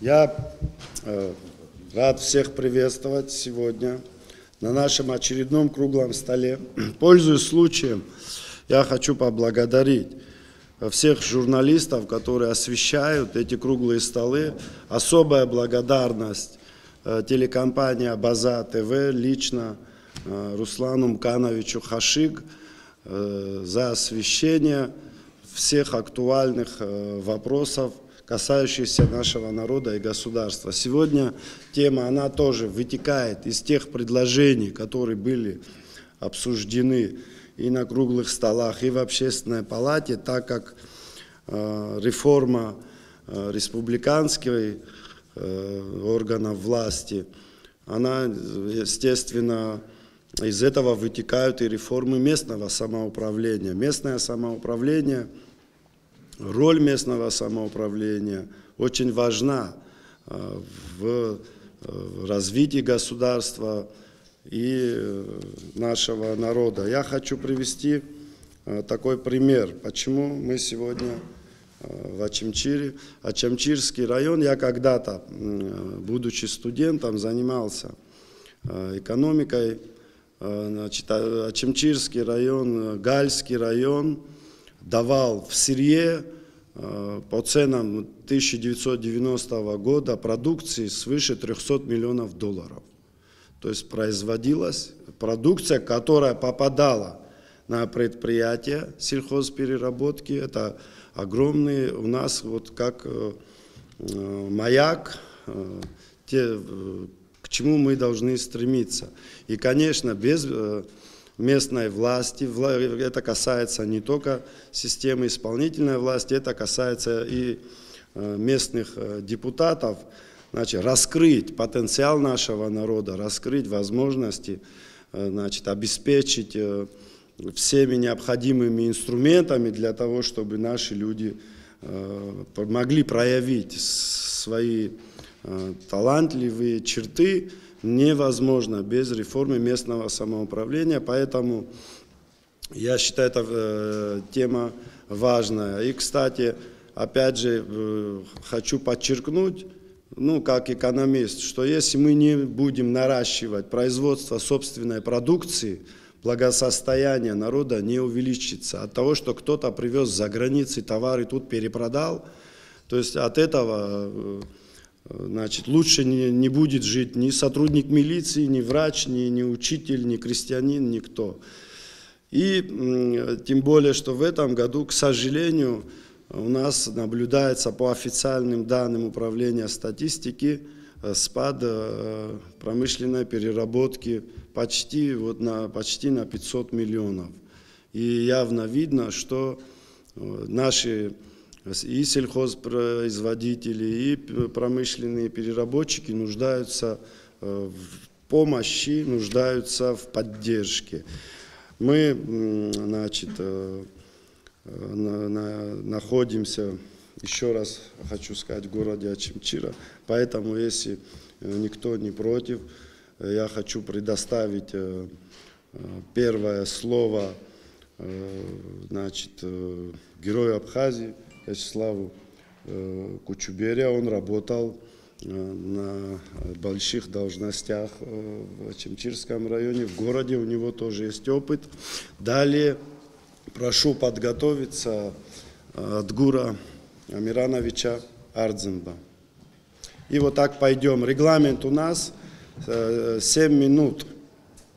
Я э, рад всех приветствовать сегодня на нашем очередном круглом столе. Пользуясь случаем, я хочу поблагодарить всех журналистов, которые освещают эти круглые столы. Особая благодарность э, телекомпания База ТВ, лично э, Руслану Мкановичу Хашиг э, за освещение всех актуальных вопросов, касающихся нашего народа и государства. Сегодня тема, она тоже вытекает из тех предложений, которые были обсуждены и на круглых столах, и в общественной палате, так как э, реформа э, республиканской э, органов власти, она, естественно, из этого вытекают и реформы местного самоуправления. Местное самоуправление, роль местного самоуправления очень важна в развитии государства, и э, нашего народа. Я хочу привести э, такой пример, почему мы сегодня э, в Ачимчире. Ачимчирский район, я когда-то, будучи студентом, занимался экономикой. Значит, Ачимчирский район, Гальский район давал в сырье по ценам 1990 года продукции свыше 300 миллионов долларов. То есть производилась продукция, которая попадала на предприятия сельхозпереработки. Это огромные у нас вот как э, э, маяк, э, те, к чему мы должны стремиться. И, конечно, без местной власти, это касается не только системы исполнительной власти, это касается и местных депутатов, значит, раскрыть потенциал нашего народа, раскрыть возможности, э, значит, обеспечить э, всеми необходимыми инструментами для того, чтобы наши люди э, могли проявить свои талантливые черты, невозможно без реформы местного самоуправления. Поэтому я считаю, это тема важная. И, кстати, опять же, хочу подчеркнуть, ну, как экономист, что если мы не будем наращивать производство собственной продукции, благосостояние народа не увеличится. От того, что кто-то привез за границей товары, тут перепродал, то есть от этого э, значит, лучше не, не будет жить ни сотрудник милиции, ни врач, ни, ни учитель, ни крестьянин, никто. И тем более, что в этом году, к сожалению, у нас наблюдается по официальным данным управления статистики э, спад э, промышленной переработки почти, вот на, почти на 500 миллионов. И явно видно, что э, наши и сельхозпроизводители, и промышленные переработчики нуждаются в помощи, нуждаются в поддержке. Мы, значит, на, на, находимся, еще раз хочу сказать, в городе Ачимчира. Поэтому, если э, никто не против, э, я хочу предоставить э, первое слово значит, герою Абхазии Вячеславу Кучуберя. Он работал на больших должностях в Чемчирском районе, в городе у него тоже есть опыт. Далее прошу подготовиться э, от Гура Амирановича Ардзенба. И вот так пойдем. Регламент у нас 7 э, минут.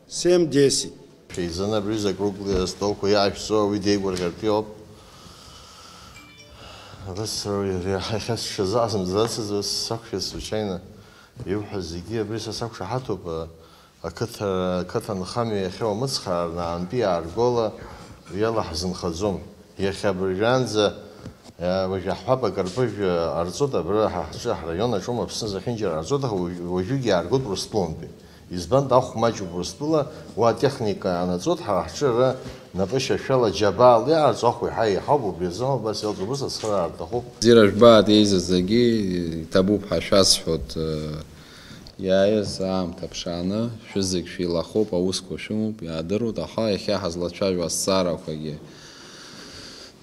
7-10. Изана бриза круглый стол, я все идей варгартиоп. بس روي ريا خش زازم زاست وس ساقفش و چينا يه حوزه زيكيه بر يه ساقش حتبه اكثر اكثر نخامي يه خوي مسخر نعمبي ارگولا يه لحظه نخزم يه خبر يانده و چه حباب گرفت چه آرزو داره حج حريونه چه ما بسنسه خينجاري آرزو داره و يه يارگو براستون Избан дахә маҷуп Урыстәыла, уа атехника анаҵоит, ҳара ҳҿы ара напы шьашәала џьабаал иаарҵо ахә иҳа иҳауп, убри азы убас иалҵу убыс ацхыраара аҭахуп. Зира жәбаат еизаз зегьы иҭабуп ҳәа шәасҳәоит иааиз аамҭа ԥшааны шәызегь шәеилахоуп, аусқәа шәымоуп, иаадыруеит, аха иахьа ҳазлацәажәо азҵаарақәагьы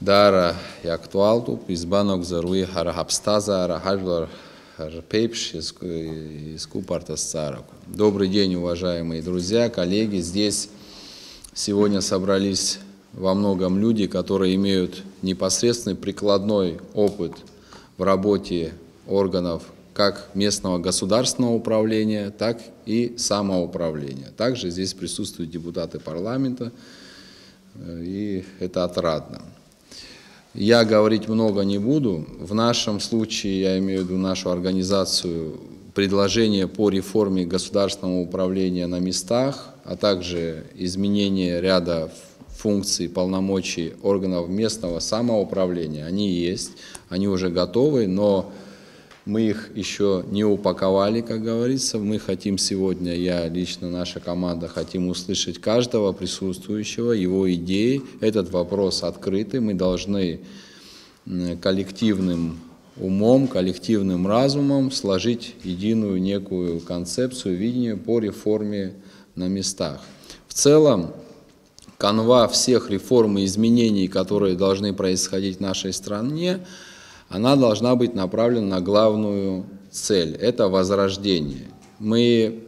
даара иактуалтуп, избан акәзар уи ҳара ҳаԥсҭазаара, ҳажәлар Пейпш из, из Купарта Сцараку. Добрый день, уважаемые друзья, коллеги. Здесь сегодня собрались во многом люди, которые имеют непосредственный прикладной опыт в работе органов как местного государственного управления, так и самоуправления. Также здесь присутствуют депутаты парламента, э, и это отрадно. Я говорить много не буду. В нашем случае, я имею в виду нашу организацию, предложение по реформе государственного управления на местах, а также изменение ряда функций, полномочий органов местного самоуправления, они есть, они уже готовы, но мы их еще не упаковали, как говорится. Мы хотим сегодня, я лично, наша команда, хотим услышать каждого присутствующего, его идеи. Этот вопрос открытый. Мы должны коллективным умом, коллективным разумом сложить единую некую концепцию, видение по реформе на местах. В целом, канва всех реформ и изменений, которые должны происходить в нашей стране, она должна быть направлена на главную цель – это возрождение. Мы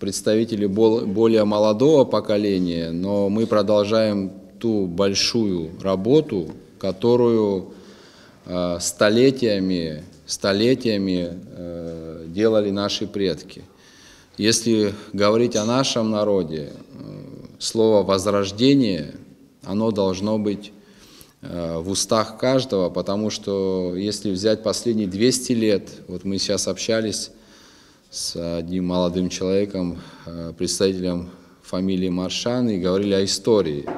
представители более молодого поколения, но мы продолжаем ту большую работу, которую э, столетиями, столетиями э, делали наши предки. Если говорить о нашем народе, э, слово «возрождение», оно должно быть в устах каждого, потому что если взять последние 200 лет, вот мы сейчас общались с одним молодым человеком, э, представителем фамилии Маршан, и говорили о истории,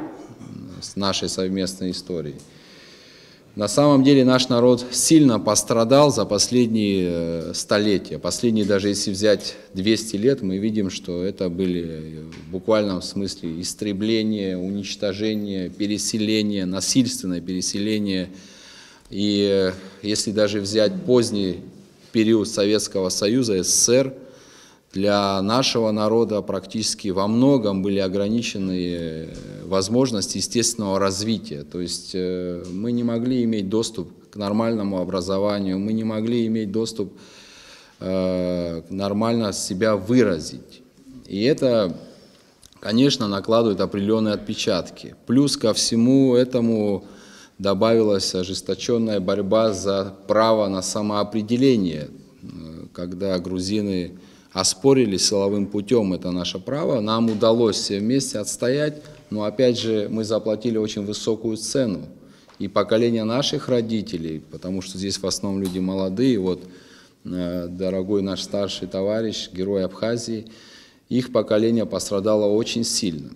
с нашей совместной историей. На самом деле наш народ сильно пострадал за последние э, столетия. Последние, даже если взять 200 лет, мы видим, что это были в буквальном смысле истребление, уничтожение, переселение, насильственное переселение. И э, если даже взять поздний период Советского Союза, СССР, для нашего народа практически во многом были ограничены э, возможности естественного развития. То есть э, мы не могли иметь доступ к нормальному образованию, мы не могли иметь доступ э, нормально себя выразить. И это, конечно, накладывает определенные отпечатки. Плюс ко всему этому добавилась ожесточенная борьба за право на самоопределение, когда грузины оспорили силовым путем это наше право, нам удалось все вместе отстоять, но опять же мы заплатили очень высокую цену. И поколение наших родителей, потому что здесь в основном люди молодые, вот э, дорогой наш старший товарищ, герой Абхазии, их поколение пострадало очень сильно.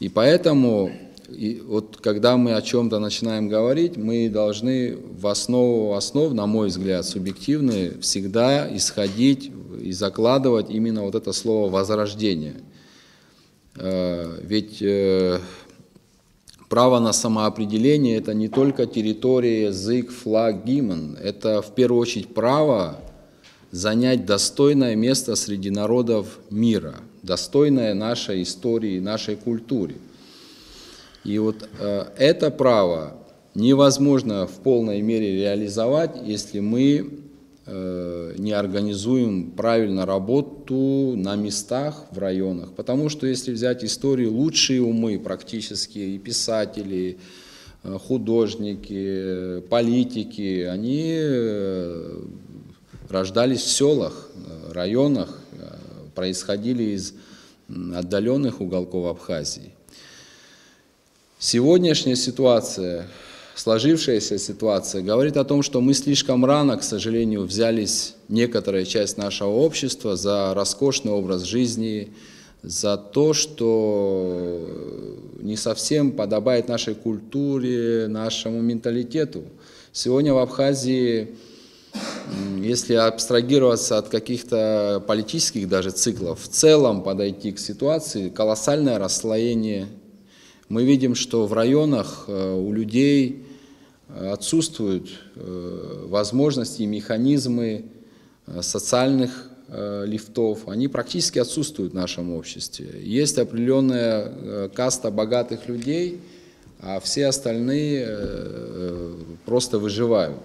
И поэтому и вот когда мы о чем-то начинаем говорить, мы должны в основу основ, на мой взгляд, субъективные, всегда исходить и закладывать именно вот это слово «возрождение». Э, ведь э, право на самоопределение – это не только территория, язык, флаг, гимн. Это в первую очередь право занять достойное место среди народов мира, достойное нашей истории, нашей культуре. И вот э, это право невозможно в полной мере реализовать, если мы не организуем правильно работу на местах, в районах. Потому что если взять историю, лучшие умы практически, и писатели, э, художники, политики, они э, рождались в селах, э, районах, э, происходили из отдаленных уголков Абхазии. Сегодняшняя ситуация, сложившаяся ситуация, говорит о том, что мы слишком рано, к сожалению, взялись, некоторая часть нашего общества, за роскошный образ жизни, за то, что не совсем подобает нашей культуре, нашему менталитету. Сегодня в Абхазии, если абстрагироваться от каких-то политических даже циклов, в целом подойти к ситуации, колоссальное расслоение мы видим, что в районах э, у людей отсутствуют э, возможности и механизмы социальных лифтов, они практически отсутствуют в нашем обществе. Есть определенная каста богатых людей, а все остальные просто выживают.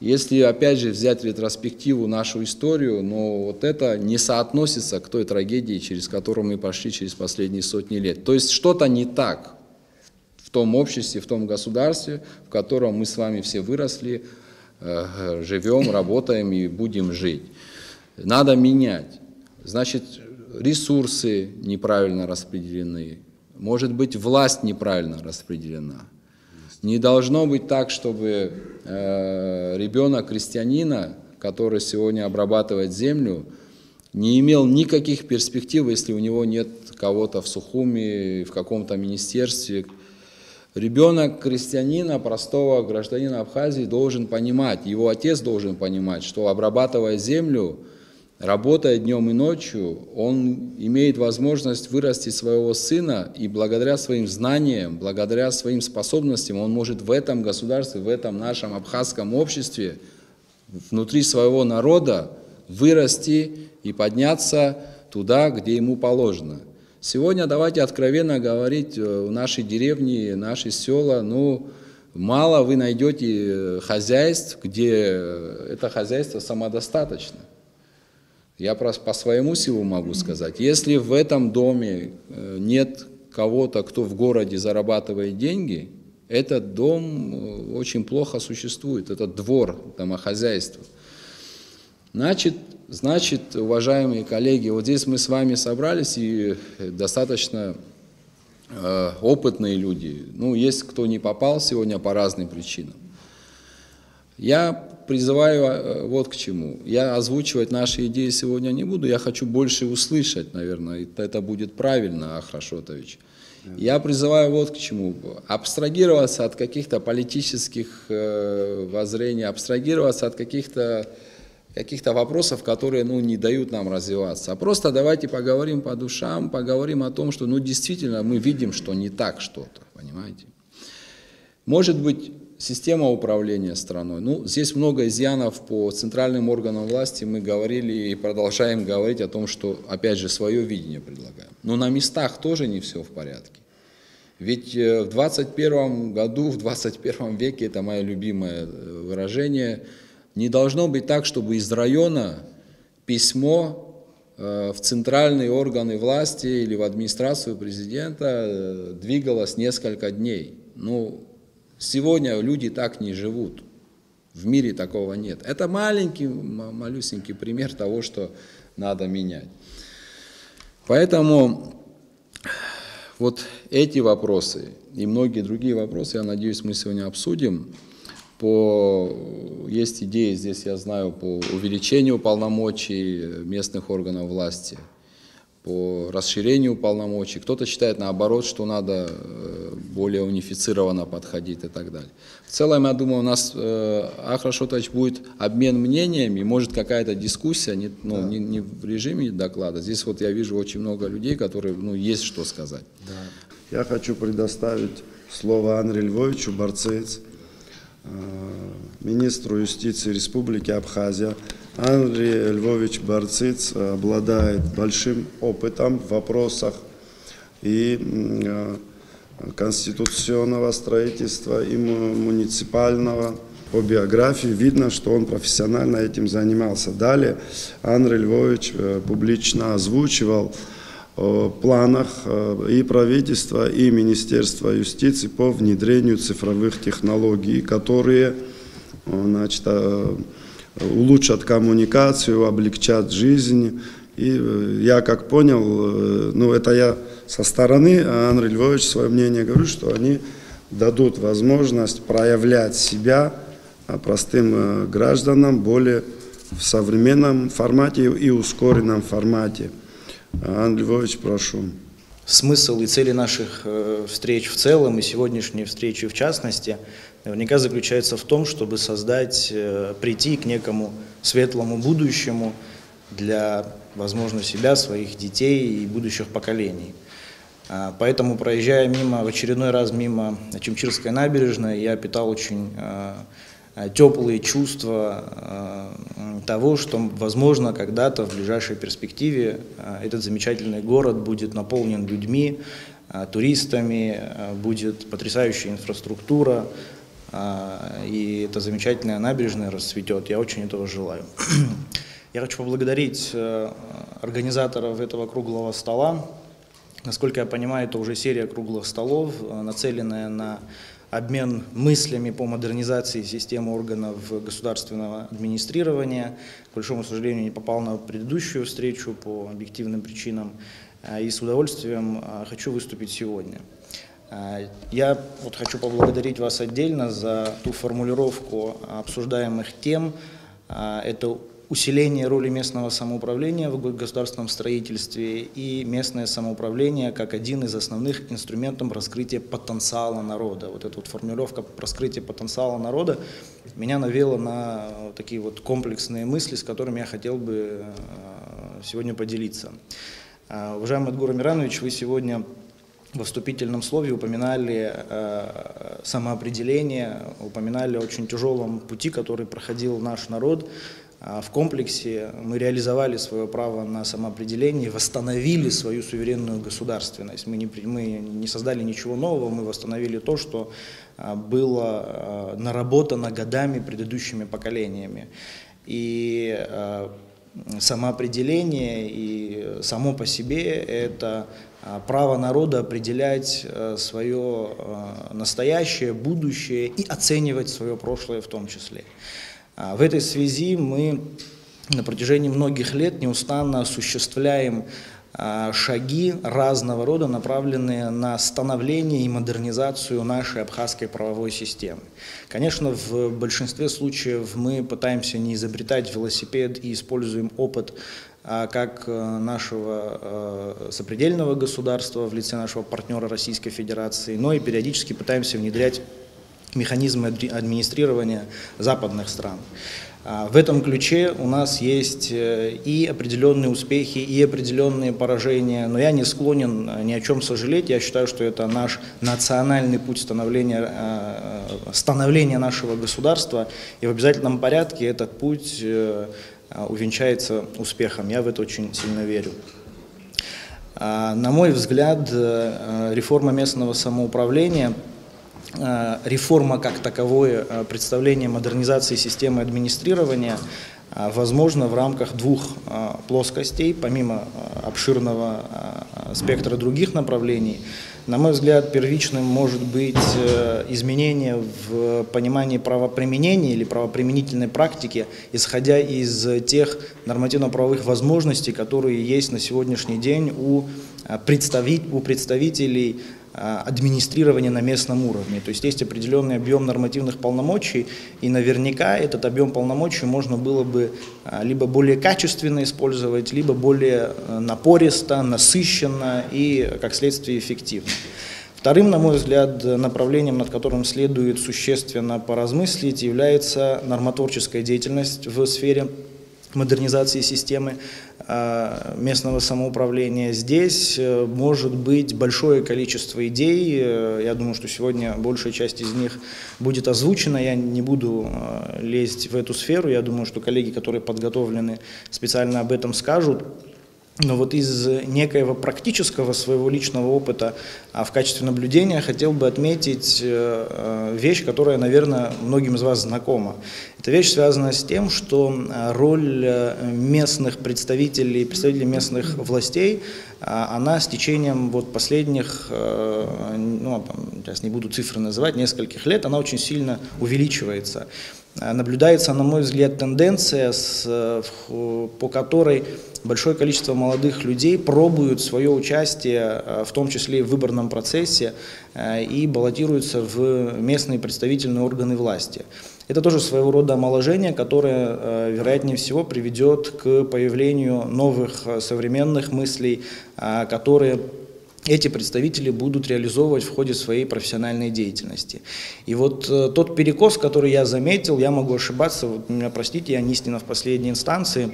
Если, опять же, взять ретроспективу, нашу историю, но вот это не соотносится к той трагедии, через которую мы прошли через последние сотни лет. То есть что-то не так том обществе, в том государстве, в котором мы с вами все выросли, э, живем, работаем и будем жить. Надо менять. Значит, ресурсы неправильно распределены, может быть, власть неправильно распределена. Не должно быть так, чтобы э, ребенок крестьянина, который сегодня обрабатывает землю, не имел никаких перспектив, если у него нет кого-то в Сухуми, в каком-то министерстве. Ребенок крестьянина, простого гражданина Абхазии должен понимать, его отец должен понимать, что обрабатывая землю, работая днем и ночью, он имеет возможность вырастить своего сына, и благодаря своим знаниям, благодаря своим способностям, он может в этом государстве, в этом нашем абхазском обществе, внутри своего народа вырасти и подняться туда, где ему положено. Сегодня давайте откровенно говорить, э, в нашей деревне, наши села, ну, мало вы найдете э, хозяйств, где э, это хозяйство самодостаточно. Я по своему силу могу сказать, если в этом доме нет кого-то, кто в городе зарабатывает деньги, этот дом очень плохо существует, этот двор, домохозяйство. Значит, значит, уважаемые коллеги, вот здесь мы с вами собрались, и достаточно э, опытные люди. Ну, есть кто не попал сегодня по разным причинам. Я призываю э, вот к чему. Я озвучивать наши идеи сегодня не буду, я хочу больше услышать, наверное, это будет правильно, Ахрашотович. Я призываю вот к чему. Абстрагироваться от каких-то политических э, воззрений, абстрагироваться от каких-то каких-то вопросов, которые ну, не дают нам развиваться. А просто давайте поговорим по душам, поговорим о том, что ну, действительно мы видим, что не так что-то, понимаете. Может быть, Система управления страной. Ну, здесь много изъянов по центральным органам власти. Мы говорили и продолжаем говорить о том, что, опять же, свое видение предлагаем. Но на местах тоже не все в порядке. Ведь э, в 21 году, в 21 веке, это мое любимое э, выражение, не должно быть так, чтобы из района письмо э, в центральные органы власти или в администрацию президента двигалось несколько дней. Ну, Сегодня люди так не живут. В мире такого нет. Это маленький, малюсенький пример того, что надо менять. Поэтому вот эти вопросы и многие другие вопросы, я надеюсь, мы сегодня обсудим. По, есть идеи здесь, я знаю, по увеличению полномочий местных органов власти – по расширению полномочий. Кто-то считает наоборот, что надо э, более унифицированно подходить и так далее. В целом, я думаю, у нас, э, Ахрашотович, будет обмен мнениями, может какая-то дискуссия, не, ну, да. не, не в режиме доклада. Здесь вот я вижу очень много людей, которые, ну, есть что сказать. Да. Я хочу предоставить слово Андрею Львовичу Барцец, э, министру юстиции Республики Абхазия. Андрей Львович Барциц обладает большим опытом в вопросах и э, конституционного строительства, и муниципального. По биографии видно, что он профессионально этим занимался. Далее Андрей Львович э, публично озвучивал планах э, и правительства, и Министерства юстиции по внедрению цифровых технологий, которые значит, улучшат коммуникацию, облегчат жизнь. И э, я как понял, э, ну это я со стороны, а Андрей Львович свое мнение говорю, что они дадут возможность проявлять себя а, простым э, гражданам более в современном формате и ускоренном формате. Андрей Львович, прошу. Смысл и цели наших встреч в целом и сегодняшней встречи в частности наверняка заключается в том, чтобы создать, э, прийти к некому светлому будущему для, возможно, себя, своих детей и будущих поколений. А, поэтому, проезжая мимо, в очередной раз мимо Чемчирской набережной, я питал очень э, теплые чувства э, того, что, возможно, когда-то в ближайшей перспективе этот замечательный город будет наполнен людьми, туристами, будет потрясающая инфраструктура, и эта замечательная набережная расцветет. Я очень этого желаю. Я хочу поблагодарить э, организаторов этого круглого стола. Насколько я понимаю, это уже серия круглых столов, э, нацеленная на обмен мыслями по модернизации системы органов государственного администрирования. К большому сожалению, не попал на предыдущую встречу по объективным причинам. Э, и с удовольствием хочу выступить сегодня. Я вот хочу поблагодарить вас отдельно за ту формулировку обсуждаемых тем. Это усиление роли местного самоуправления в государственном строительстве и местное самоуправление как один из основных инструментов раскрытия потенциала народа. Вот эта вот формулировка раскрытия потенциала народа меня навела на такие вот комплексные мысли, с которыми я хотел бы э, сегодня поделиться. Э, уважаемый Эдгур Амиранович, вы сегодня в вступительном слове упоминали э, самоопределение, упоминали о очень тяжелом пути, который проходил наш народ в комплексе мы реализовали свое право на самоопределение, восстановили свою суверенную государственность. Мы не, мы не создали ничего нового, мы восстановили то, что а, было а, наработано годами предыдущими поколениями. И самоопределение и само по себе это право народа определять свое настоящее, будущее и оценивать свое прошлое в том числе. А, в этой связи мы на протяжении многих лет неустанно осуществляем а, шаги разного рода, направленные на становление и модернизацию нашей абхазской правовой системы. Конечно, в большинстве случаев мы пытаемся не изобретать велосипед и используем опыт а, как э, нашего э, сопредельного государства в лице нашего партнера Российской Федерации, но и периодически пытаемся внедрять механизмы администрирования западных стран. А, в этом ключе у нас есть э, и определенные успехи, и определенные поражения, но я не склонен э, ни о чем сожалеть. Я считаю, что это наш национальный путь становления, э, становления нашего государства, и в обязательном порядке этот путь увенчается успехом. Я в это очень сильно верю. А, на мой взгляд, реформа местного самоуправления – реформа как таковое, э, представление модернизации системы администрирования э, возможно в рамках двух плоскостей, помимо обширного спектра других направлений. На мой взгляд, первичным может быть изменение в понимании правоприменения или правоприменительной практики, исходя из тех нормативно-правовых возможностей, которые есть на сегодняшний день у, представителей, администрирования на местном уровне. То есть есть определенный объем нормативных полномочий, и наверняка этот объем полномочий можно было бы а, либо более качественно использовать, либо более э, напористо, насыщенно и, как следствие, эффективно. Вторым, на мой взгляд, направлением, над которым следует существенно поразмыслить, является нормотворческая деятельность в сфере модернизации системы а, местного самоуправления. Здесь э, может быть большое количество идей. Э, я думаю, что сегодня большая часть из них будет озвучена. Я не буду э, лезть в эту сферу. Я думаю, что коллеги, которые подготовлены, специально об этом скажут. Но вот из некоего практического своего личного опыта а в качестве наблюдения хотел бы отметить э, э, вещь, которая, наверное, многим из вас знакома. Эта вещь связана с тем, что э, роль местных представителей, представителей местных властей, она с течением вот последних, ну, сейчас не буду цифры называть, нескольких лет, она очень сильно увеличивается. Наблюдается, на мой взгляд, тенденция, по которой большое количество молодых людей пробуют свое участие, в том числе и в выборном процессе, э, и баллотируются в местные представительные органы власти. Это тоже своего рода омоложение, которое, э, вероятнее всего, приведет к появлению новых современных мыслей, которые эти представители будут реализовывать в ходе своей профессиональной деятельности. И вот тот перекос, который я заметил, я могу ошибаться, вот меня простите, я не истина в последней инстанции,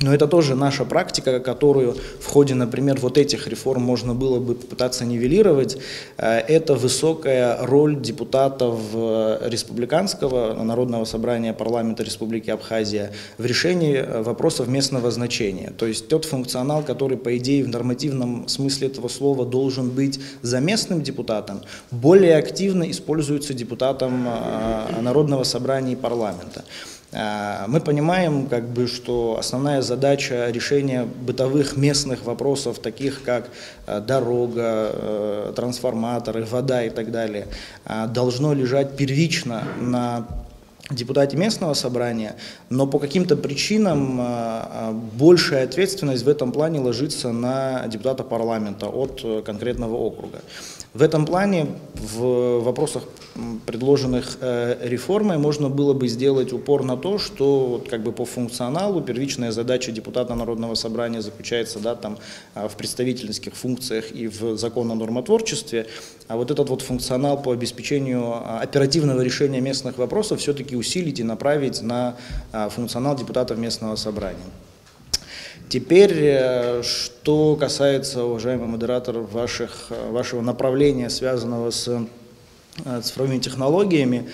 Но это тоже наша практика, которую в ходе, например, вот этих реформ можно было бы попытаться нивелировать. Э, это высокая роль депутатов э, Республиканского Народного собрания парламента Республики Абхазия в решении э, вопросов местного значения. То есть тот функционал, который, по идее, в нормативном смысле этого слова должен быть за местным депутатом, более активно используется депутатом Народного собрания и парламента. А, мы понимаем, как бы, что основная задача решения бытовых местных вопросов, таких как а, дорога, э, трансформаторы, вода и так далее, а, должно лежать первично на депутате местного собрания, но по каким-то причинам большая ответственность в этом плане ложится на депутата парламента от э, конкретного округа. В этом плане в вопросах предложенных э, реформой можно было бы сделать упор на то, что как бы по функционалу первичная задача депутата Народного собрания заключается да, там, а, в представительских функциях и в законном нормотворчестве, а вот этот вот функционал по обеспечению а, оперативного решения местных вопросов все-таки усилить и направить на а, функционал депутатов местного собрания. Теперь, э, что касается, уважаемый модератор, ваших, э, вашего направления, связанного с э, цифровыми технологиями,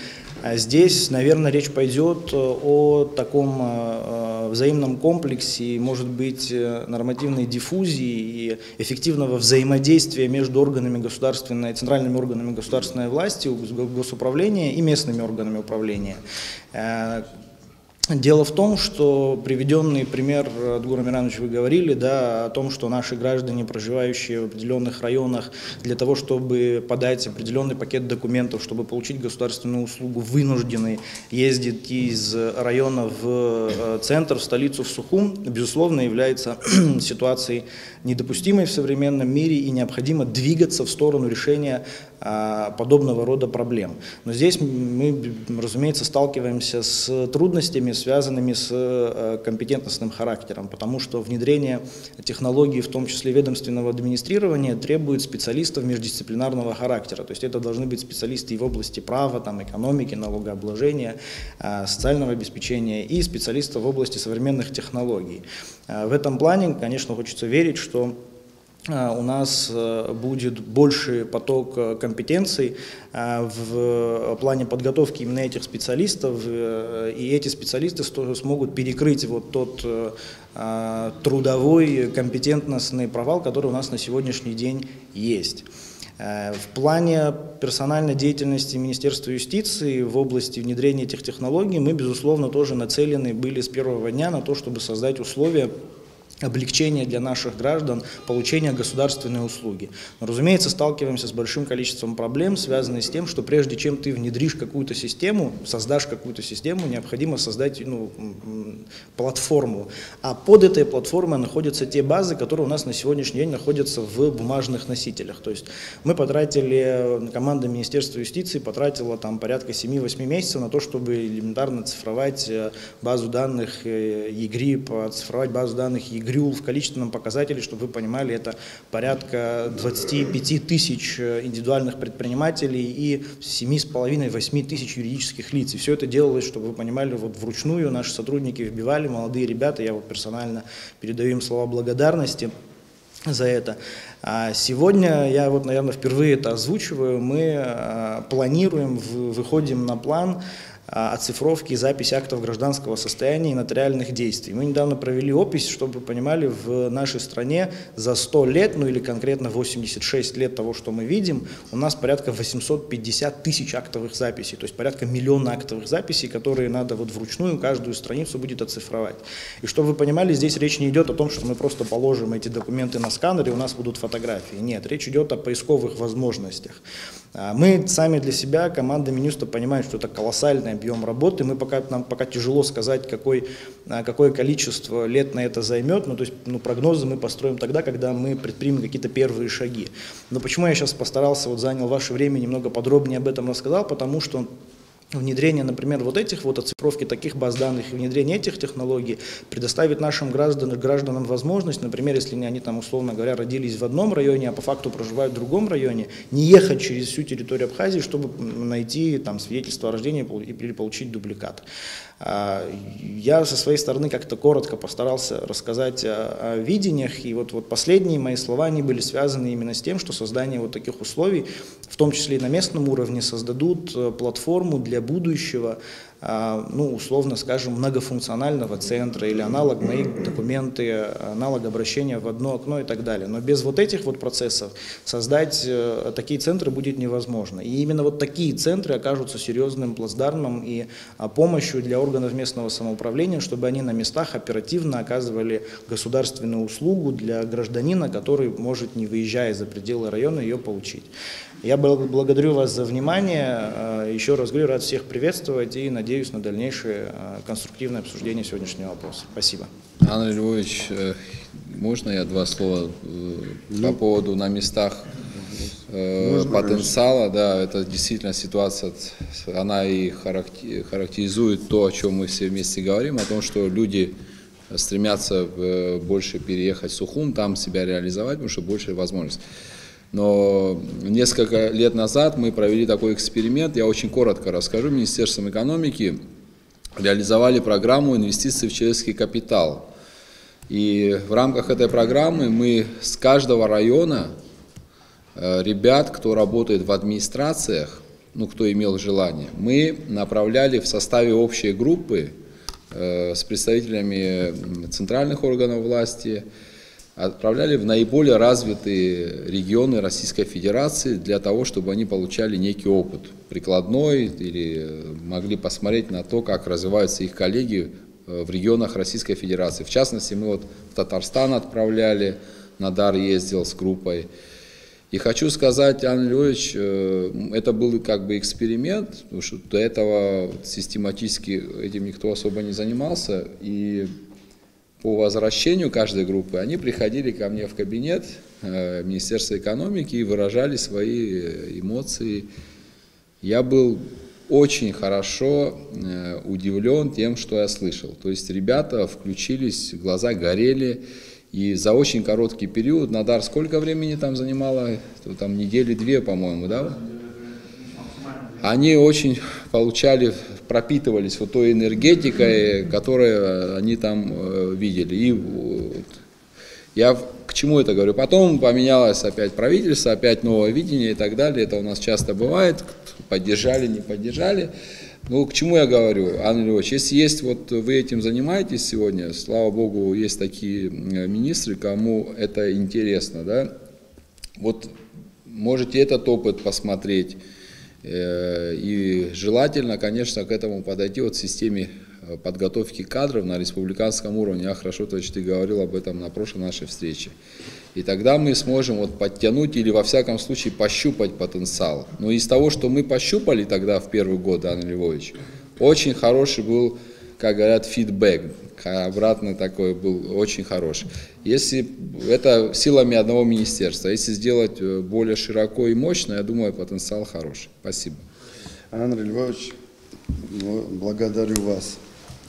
здесь, наверное, речь пойдет о таком взаимном комплексе, может быть, нормативной диффузии и эффективного взаимодействия между органами государственной, центральными органами государственной власти, госуправления и местными органами управления. Дело в том, что приведенный пример, Дгур Амиранович, вы говорили, да, о том, что наши граждане, проживающие в определенных районах, для того, чтобы подать определенный пакет документов, чтобы получить государственную услугу, вынуждены ездить из района в э, центр, в столицу, в Сухум, безусловно, является ситуацией недопустимой в современном мире и необходимо двигаться в сторону решения а, подобного рода проблем. Но здесь мы, разумеется, сталкиваемся с трудностями, связанными с э, компетентностным характером, потому что внедрение технологий, в том числе ведомственного администрирования, требует специалистов междисциплинарного характера. То есть это должны быть специалисты и в области права, там, экономики, налогообложения, а, социального обеспечения и специалисты в области современных технологий. А, в этом плане, конечно, хочется верить, что у нас э, будет больший поток э, компетенций э, в плане подготовки именно этих специалистов, и эти специалисты смогут перекрыть вот тот трудовой компетентностный провал, который у нас на сегодняшний день есть. В плане персональной деятельности Министерства юстиции в области внедрения этих технологий мы, безусловно, тоже нацелены были с первого дня на то, чтобы создать условия облегчение для наших граждан получения государственной услуги. Но, разумеется, сталкиваемся с большим количеством проблем, связанных с тем, что прежде чем ты внедришь какую-то систему, создашь какую-то систему, необходимо создать ну, платформу. А под этой платформой находятся те базы, которые у нас на сегодняшний день находятся в бумажных носителях. То есть мы потратили, команда Министерства юстиции потратила там порядка 7-8 месяцев на то, чтобы элементарно цифровать э, базу данных ЕГРИП, оцифровать базу данных ЕГРИП, ЕГРЮЛ в количественном показателе, чтобы вы понимали, это порядка 25 тысяч э, индивидуальных предпринимателей и 7,5-8 тысяч юридических лиц. И все это делалось, чтобы вы понимали, вот вручную наши сотрудники вбивали, молодые ребята, я вот персонально передаю им слова благодарности за это. А сегодня, я вот, наверное, впервые это озвучиваю, мы а, планируем, выходим на план оцифровки и записи актов гражданского состояния и нотариальных действий. Мы недавно провели опись, чтобы вы понимали, в нашей стране за 100 лет, ну или конкретно 86 лет того, что мы видим, у нас порядка 850 тысяч актовых записей, то есть порядка миллиона актовых записей, которые надо вот вручную каждую страницу будет оцифровать. И чтобы вы понимали, здесь речь не идет о том, что мы просто положим эти документы на сканер и у нас будут фотографии. Нет, речь идет о поисковых возможностях. А мы сами для себя, команда Минюста, понимаем, что это колоссальный объем работы. Мы пока, нам пока тяжело сказать, какой, а, какое количество лет на это займет. Ну, то есть ну, прогнозы мы построим тогда, когда мы предпримем какие-то первые шаги. Но почему я сейчас постарался, вот занял ваше время, немного подробнее об этом рассказал, потому что внедрение, например, вот этих вот оцифровки таких баз данных и внедрение этих технологий предоставит нашим гражданам, гражданам возможность, например, если они там, условно говоря, родились в одном районе, а по факту проживают в другом районе, не ехать через всю территорию Абхазии, чтобы найти там свидетельство о рождении или получить дубликат. А, я со своей стороны как-то коротко постарался рассказать о, о видениях, и вот, вот последние мои слова, они были связаны именно с тем, что создание вот таких условий, в том числе и на местном уровне, создадут э, платформу для будущего ну, условно скажем, многофункционального центра или аналог мои документы, аналог обращения в одно окно и так далее. Но без вот этих вот процессов создать э, такие центры будет невозможно. И именно вот такие центры окажутся серьезным плацдармом и а, помощью для органов местного самоуправления, чтобы они на местах оперативно оказывали государственную услугу для гражданина, который может, не выезжая за пределы района, ее получить. Я благодарю вас за внимание. Э, еще раз говорю, рад всех приветствовать и надеюсь на дальнейшее э, конструктивное обсуждение сегодняшнего вопроса. Спасибо. Анна Львович, э, можно я два слова по поводу на местах можно, потенциала? Да, это действительно ситуация, она и характеризует то, о чем мы все вместе говорим, о том, что люди стремятся больше переехать в Сухум, там себя реализовать, потому что больше возможностей. Но несколько лет назад мы провели такой эксперимент, я очень коротко расскажу, Министерством экономики реализовали программу инвестиций в человеческий капитал. И в рамках этой программы мы с каждого района э, ребят, кто работает в администрациях, ну, кто имел желание, мы направляли в составе общей группы э, с представителями центральных органов власти, отправляли в наиболее развитые регионы Российской Федерации для того, чтобы они получали некий опыт прикладной или могли посмотреть на то, как развиваются их коллеги э, в регионах Российской Федерации. В частности, мы вот в Татарстан отправляли, Надар ездил с группой. И хочу сказать, Анна Львович, э, это был как бы эксперимент, потому что до этого систематически этим никто особо не занимался. И по возвращению каждой группы они приходили ко мне в кабинет э, Министерства экономики и выражали свои э, эмоции. Я был очень хорошо э, удивлен тем, что я слышал. То есть ребята включились, глаза горели, и за очень короткий период, Надар сколько времени там занимало? Там недели две, по-моему, да? Они очень получали пропитывались вот той энергетикой, которую они там э, видели. И я к чему это говорю? Потом поменялось опять правительство, опять новое видение и так далее. Это у нас часто бывает. Поддержали, не поддержали. Ну, к чему я говорю, Анна Львович, если есть, вот вы этим занимаетесь сегодня, слава богу, есть такие министры, кому это интересно, да, вот можете этот опыт посмотреть, Э, и желательно, конечно, к этому подойти вот в системе э, подготовки кадров на республиканском уровне. Я хорошо, то ты говорил об этом на прошлой нашей встрече. И тогда мы сможем вот подтянуть или во всяком случае пощупать потенциал. Но из того, что мы пощупали тогда в первый год, Анна Львович, очень хороший был, как говорят, фидбэк обратный такой был очень хороший. Если это силами одного министерства, если сделать э, более широко и мощно, я думаю, потенциал хороший. Спасибо. Андрей Львович, ну, благодарю вас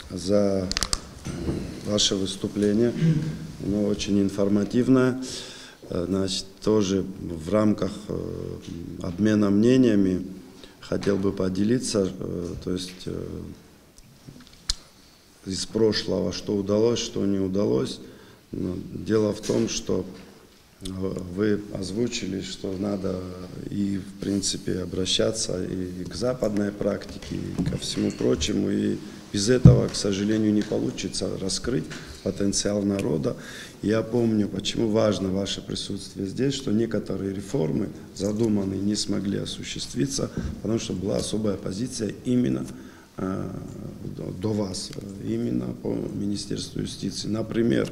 за ваше выступление. Оно очень информативное. Э, значит, тоже в рамках э, обмена мнениями хотел бы поделиться, то есть из прошлого, что удалось, что не удалось. Но дело в том, что э, вы озвучили, что надо и, в принципе, обращаться и к западной практике, и ко всему прочему. И без этого, к сожалению, не получится раскрыть потенциал народа. Я помню, почему важно ваше присутствие здесь, что некоторые реформы, задуманные, не смогли осуществиться, потому что была особая позиция именно до вас, именно по Министерству юстиции. Например,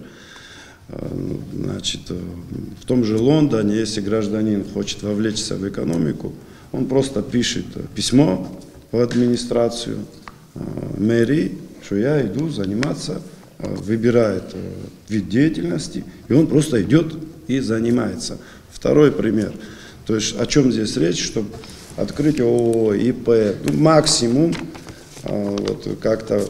э, значит, в том же Лондоне, если гражданин хочет вовлечься в экономику, он просто пишет письмо в администрацию э, мэрии, что я иду заниматься, выбирает вид деятельности, и он просто идет и занимается. Второй пример. То есть о чем здесь речь, что открыть ООО, ИП, ну, максимум вот как-то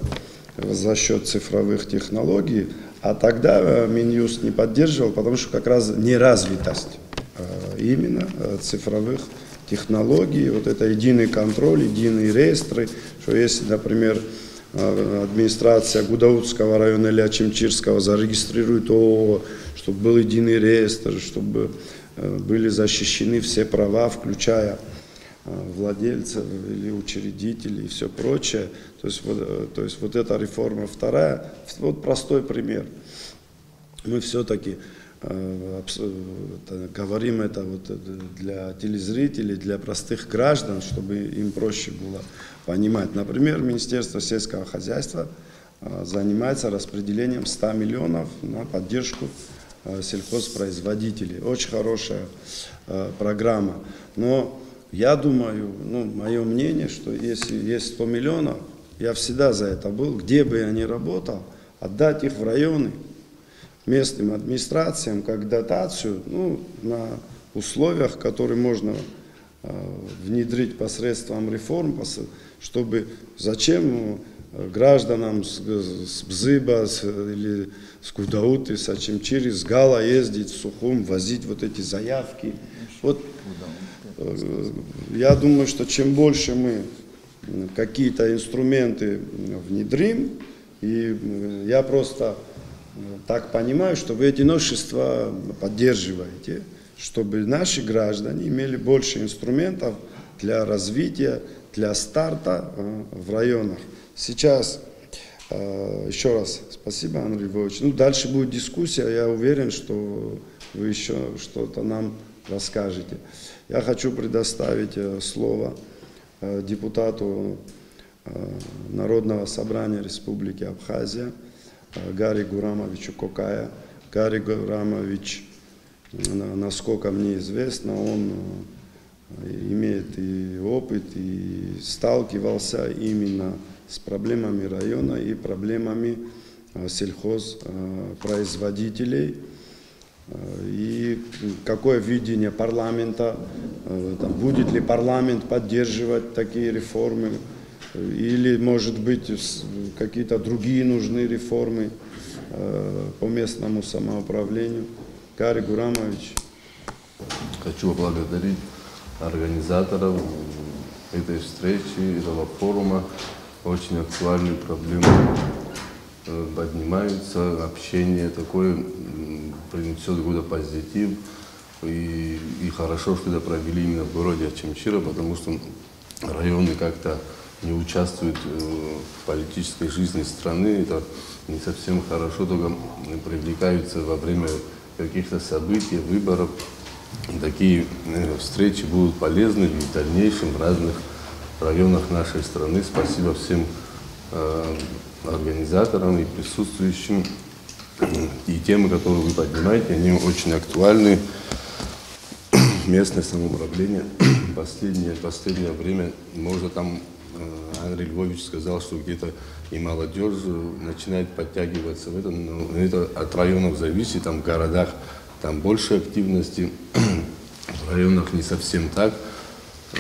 за счет цифровых технологий, а тогда э, Минюст не поддерживал, потому что как раз неразвитость э, именно э, цифровых технологий, вот это единый контроль, единые реестры, что если, например, администрация Гудаутского района или Ачимчирского зарегистрирует ООО, чтобы был единый реестр, чтобы были защищены все права, включая владельцев или учредителей и все прочее. То есть, вот, то есть вот эта реформа вторая, вот простой пример. Мы все-таки э, говорим это вот для телезрителей, для простых граждан, чтобы им проще было понимать. Например, Министерство сельского хозяйства э, занимается распределением 100 миллионов на поддержку э, сельхозпроизводителей. Очень хорошая программа. Но я думаю, ну, мое мнение, что если есть 100 миллионов, я всегда за это был, где бы я ни работал, отдать их в районы местным администрациям как дотацию, ну, на условиях, которые можно э, внедрить посредством реформ, чтобы зачем э, гражданам с, с Бзыба с, или с Кудауты, с Ачимчири, с Гала ездить в Сухум, возить вот эти заявки. Вот я думаю, что чем больше мы какие-то инструменты внедрим, и э, я просто э, так понимаю, что вы эти новшества поддерживаете, чтобы наши граждане имели больше инструментов для развития, для старта в районах. Сейчас еще раз спасибо, Андрей Львович. Ну, дальше будет дискуссия, я уверен, что вы еще что-то нам расскажете. Я хочу предоставить э, слово э, депутату э, Народного собрания Республики Абхазия Гарри Гурамовичу Кокая. Гарри Гурамович, насколько мне известно, он имеет и опыт, и сталкивался именно с проблемами района и проблемами сельхозпроизводителей. И какое видение парламента, там, будет ли парламент поддерживать такие реформы, или, может быть, какие-то другие нужны реформы э, по местному самоуправлению. Кари Гурамович. Хочу поблагодарить организаторов этой встречи, этого форума. Очень актуальные проблемы э, поднимаются, общение такое принесет какой-то позитив. И, и хорошо, что это провели именно в городе Ачимчира, потому что районы как-то не участвуют э, в политической жизни страны. Это не совсем хорошо, только привлекаются во время каких-то событий, выборов. Такие э, встречи будут полезны в дальнейшем в разных районах нашей страны. Спасибо всем э, организаторам и присутствующим. И темы, которые вы поднимаете, они очень актуальны. Местное самоуправление последнее, последнее время, может там э, Андрей Львович сказал, что где-то и молодежь начинает подтягиваться в этом, но это от районов зависит, там в городах там больше активности, в районах не совсем так.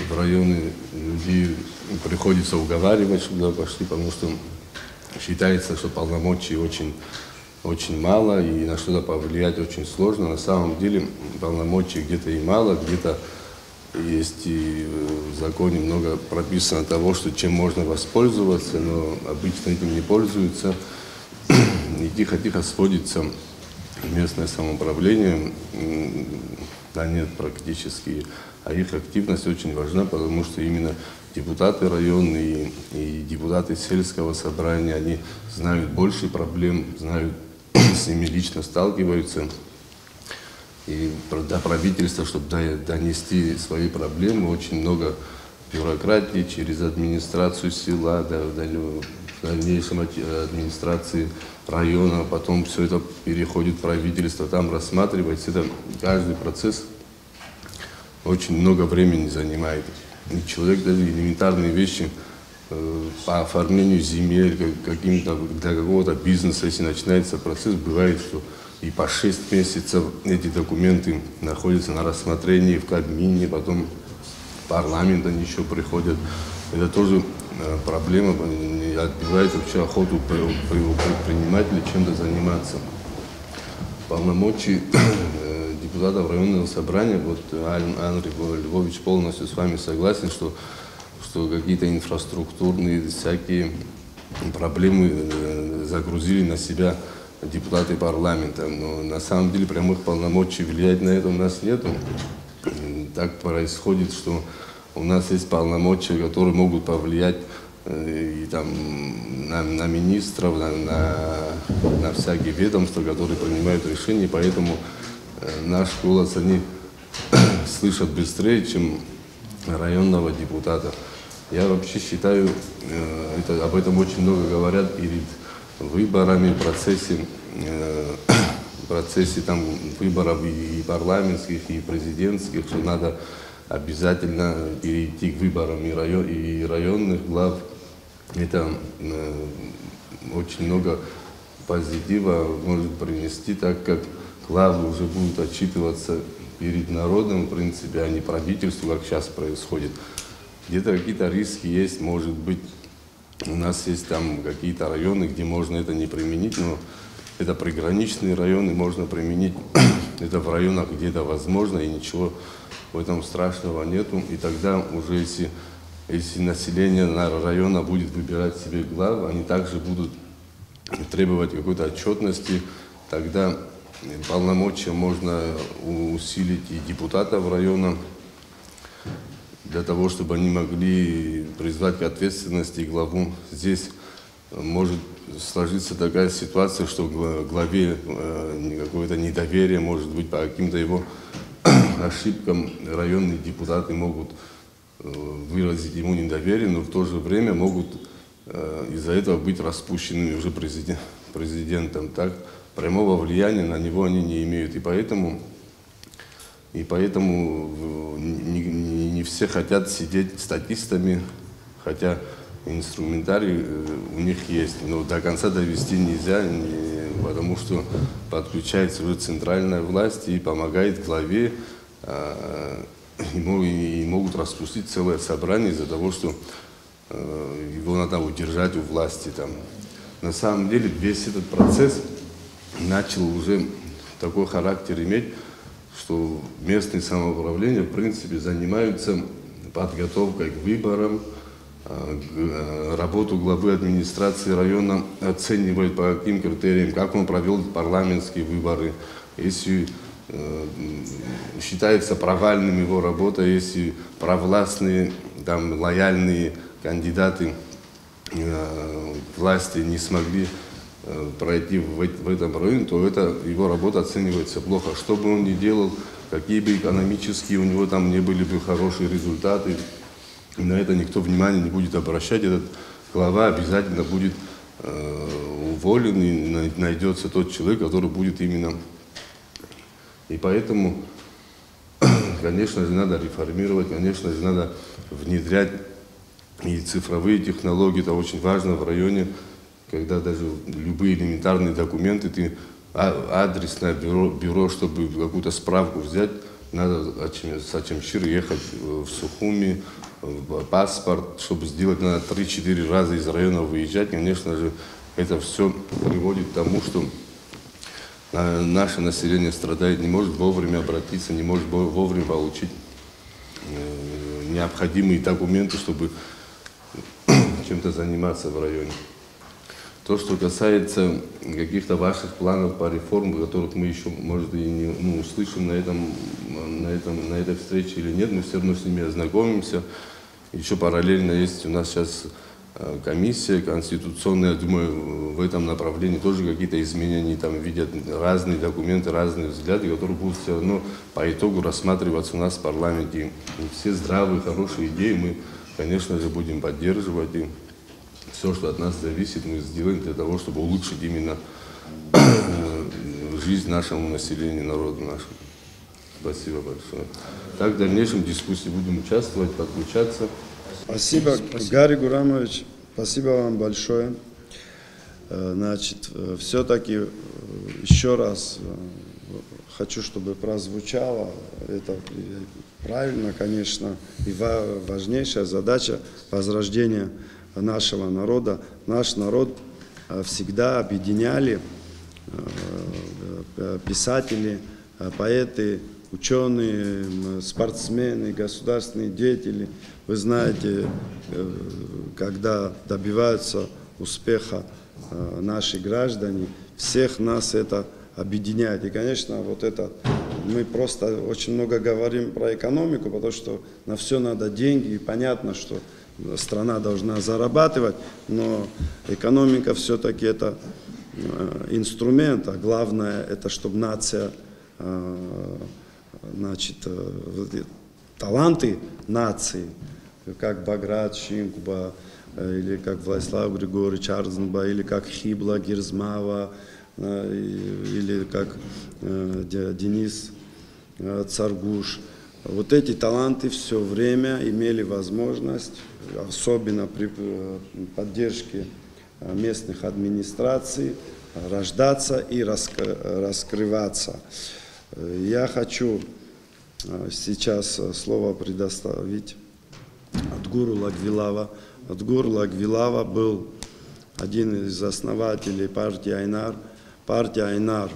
В районы людей приходится уговаривать, чтобы пошли, потому что считается, что полномочий очень очень мало, и на что-то повлиять очень сложно. На самом деле полномочий где-то и мало, где-то есть и в законе много прописано того, что чем можно воспользоваться, но обычно этим не пользуются. И тихо-тихо сводится местное самоуправление, да нет практически, а их активность очень важна, потому что именно депутаты районные и депутаты сельского собрания, они знают больше проблем, знают с ними лично сталкиваются. И до правительства, чтобы донести свои проблемы, очень много бюрократии через администрацию села, до, в дальнейшем администрации района, потом все это переходит в правительство, там рассматривается. Это каждый процесс очень много времени занимает. И человек даже элементарные вещи – Э, по оформлению земель, каким-то для какого-то бизнеса, если начинается процесс, бывает, что и по 6 месяцев эти документы находятся на рассмотрении в Кабмине, потом парламента еще приходят. Это тоже э, проблема, э, отбивает вообще охоту предпринимателей чем-то заниматься. Полномочий э, депутатов районного собрания, вот Ан- Андрей Львович полностью с вами согласен, что, что какие-то инфраструктурные всякие проблемы э, загрузили на себя депутаты парламента. Но на самом деле прямых полномочий влиять на это у нас нету. М, Так происходит, что у нас есть полномочия, которые могут повлиять э, и там на, на министров, на, на, на всякие ведомства, которые принимают решения, поэтому э, наш голос они слышат быстрее, чем районного депутата. Я вообще считаю, э, это, об этом очень много говорят перед выборами, в процессе, э, в процессе там, выборов и, и парламентских, и президентских, что надо обязательно перейти к выборам и, район, и районных глав. Это э, очень много позитива может принести, так как главы уже будут отчитываться перед народом, в принципе, а не правительству, как сейчас происходит. Где-то какие-то риски есть, может быть, у нас есть там какие-то районы, где можно это не применить, но это приграничные районы, можно применить. Это в районах, где это возможно, и ничего в этом страшного нету. И тогда уже если, если население на района будет выбирать себе глав, они также будут требовать какой-то отчетности, тогда полномочия можно усилить и депутатов района, для того, чтобы они могли призвать к ответственности главу. Здесь э, может сложиться такая ситуация, что гла- главе э, какое-то недоверие может быть по каким-то его ошибкам. Районные депутаты могут э, выразить ему недоверие, но в то же время могут из-за этого быть распущенными уже президент, президентом. Так прямого влияния на него они не имеют. И поэтому и поэтому э, не, не- не все хотят сидеть статистами, хотя инструментарий э, у них есть. Но до конца довести нельзя, не- потому что подключается уже центральная власть и помогает главе. а, и могут распустить целое собрание из-за того, что э, его надо удержать у власти. Там. На самом деле весь этот процесс начал уже такой характер иметь, что местные самоуправления, в принципе, занимаются подготовкой к выборам, а, а, работу главы администрации района оценивают по каким критериям, как он провел парламентские выборы, если э, считается провальным его работа, если провластные, там, лояльные кандидаты э, власти не смогли э, пройти в, в этом районе, то это его работа оценивается плохо. Что бы он ни делал, какие бы экономические у него там не были бы хорошие результаты, на это никто внимания не будет обращать. Этот глава обязательно будет э, уволен и най- найдется тот человек, который будет именно. И поэтому, конечно же, надо реформировать, конечно же, надо внедрять и цифровые технологии, это очень важно в районе, когда даже любые элементарные документы, ты а- адресное бюро, бюро чтобы какую-то справку взять, надо с Ачамшира ехать э, в Сухуми, в паспорт, чтобы сделать, надо 3-4 раза из района выезжать. Конечно же, это все приводит к тому, что на- наше население страдает, не может вовремя обратиться, не может во- вовремя получить э, необходимые документы, чтобы чем-то заниматься в районе. То, что касается каких-то ваших планов по реформам, которых мы еще, может, и не ну, услышим на, этом, на, этом, на этой встрече или нет, мы все равно с ними ознакомимся. Еще параллельно есть у нас сейчас э, комиссия конституционная, я думаю, в этом направлении тоже какие-то изменения там видят разные документы, разные взгляды, которые будут все равно по итогу рассматриваться у нас в парламенте. И все здравые, хорошие идеи мы, конечно же, будем поддерживать. Все, что от нас зависит, мы сделаем для того, чтобы улучшить именно э, жизнь нашему населению, народу нашему. Спасибо большое. Так, в дальнейшем дискуссии будем участвовать, подключаться. Спасибо, Гарри Гурамович, спасибо вам большое. Э, Значит, все-таки еще раз э, хочу, чтобы прозвучало это. э, правильно, конечно, и важнейшая задача возрождения нашего народа. Наш народ всегда объединяли писатели, поэты, ученые, спортсмены, государственные деятели. Вы знаете, когда добиваются успеха наши граждане, всех нас это объединяет. И, конечно, вот это, мы просто очень много говорим про экономику, потому что на все надо деньги, и понятно, что страна должна зарабатывать, но экономика все-таки это э, инструмент, а главное это, чтобы нация, э, значит, э, таланты нации, как Баграт, Шинкуба, или как Владислав Григорьевич Арзенба, или как Хибла Гирзмава, или как Денис Царгуш. Вот эти таланты все время имели возможность особенно при э, поддержке э, местных администраций, рождаться и раскрываться. Э, я хочу сейчас слово предоставить Адгуру Лагвилава. Адгур Лагвилава был один из основателей партии Айнар. Партия Айнар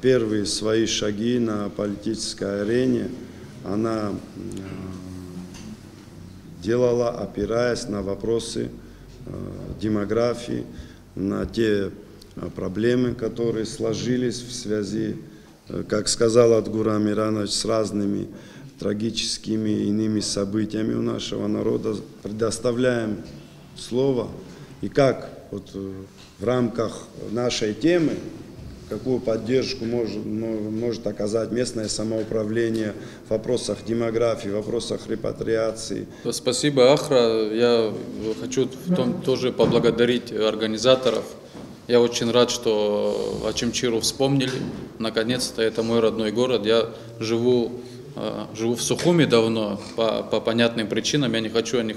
первые свои шаги на политической арене она делала, опираясь на вопросы э, демографии, на те э, проблемы, которые сложились в связи, э, как сказал Адгура Миранович, с разными трагическими иными событиями у нашего народа. Предоставляем слово и как вот в рамках нашей темы какую поддержку может, может оказать местное самоуправление в вопросах демографии, в вопросах репатриации. Спасибо, Ахра. Я хочу в том, тоже поблагодарить организаторов. Я очень рад, что о Чемчиру вспомнили. Наконец-то это мой родной город. Я живу, э, живу в Сухуми давно по, по понятным причинам. Я не хочу о них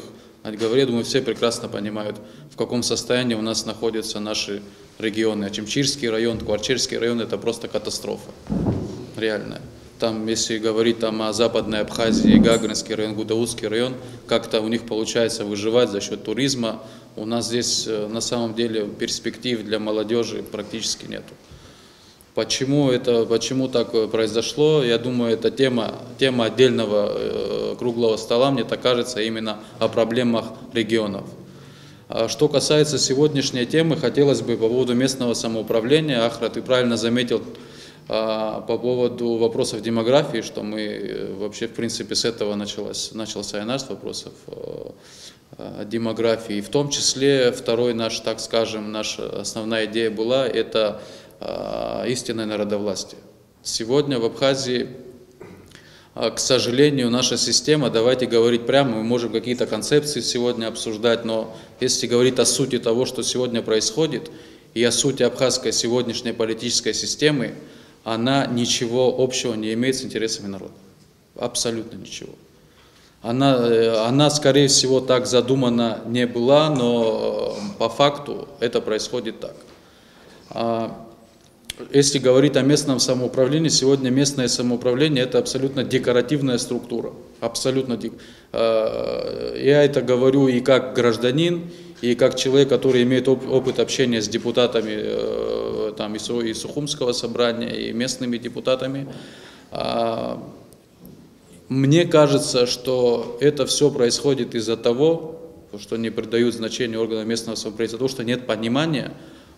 говорить. Думаю, все прекрасно понимают, в каком состоянии у нас находятся наши регионы. А Чемчирский район, Кварчерский район – это просто катастрофа. Реальная. Там, если говорить там, о Западной Абхазии, Гагаринский район, Гудаутский район, как-то у них получается выживать за счет туризма. У нас здесь э, на самом деле перспектив для молодежи практически нету. Почему, это, почему так э, произошло, я думаю, это тема, тема отдельного э, круглого стола, мне так кажется, именно о проблемах регионов. А что касается сегодняшней темы, хотелось бы по поводу местного самоуправления, Ахра, ты правильно заметил а, по поводу вопросов демографии, что мы э, вообще, в принципе, с этого началось, начался и наш вопросов э, демографии. В том числе второй наш, так скажем, наша основная идея была, это истинное народовластие. Сегодня в Абхазии а, к сожалению, наша система, давайте говорить прямо, мы можем какие-то концепции сегодня обсуждать, но если говорить о сути того, что сегодня происходит, и о сути абхазской сегодняшней политической системы, она ничего общего не имеет с интересами народа. Абсолютно ничего. Она, э, она, скорее всего, так задумана не была, но э, по факту это происходит так. Если говорить о местном самоуправлении, сегодня местное самоуправление это абсолютно декоративная структура. Абсолютно. Э, я это говорю и как гражданин, и как человек, который имеет опыт общения с депутатами э, там, и Сухумского собрания, и местными депутатами. А, мне кажется, что это все происходит из-за того, что не придают значения органам местного самоуправления, из-за того, что нет понимания,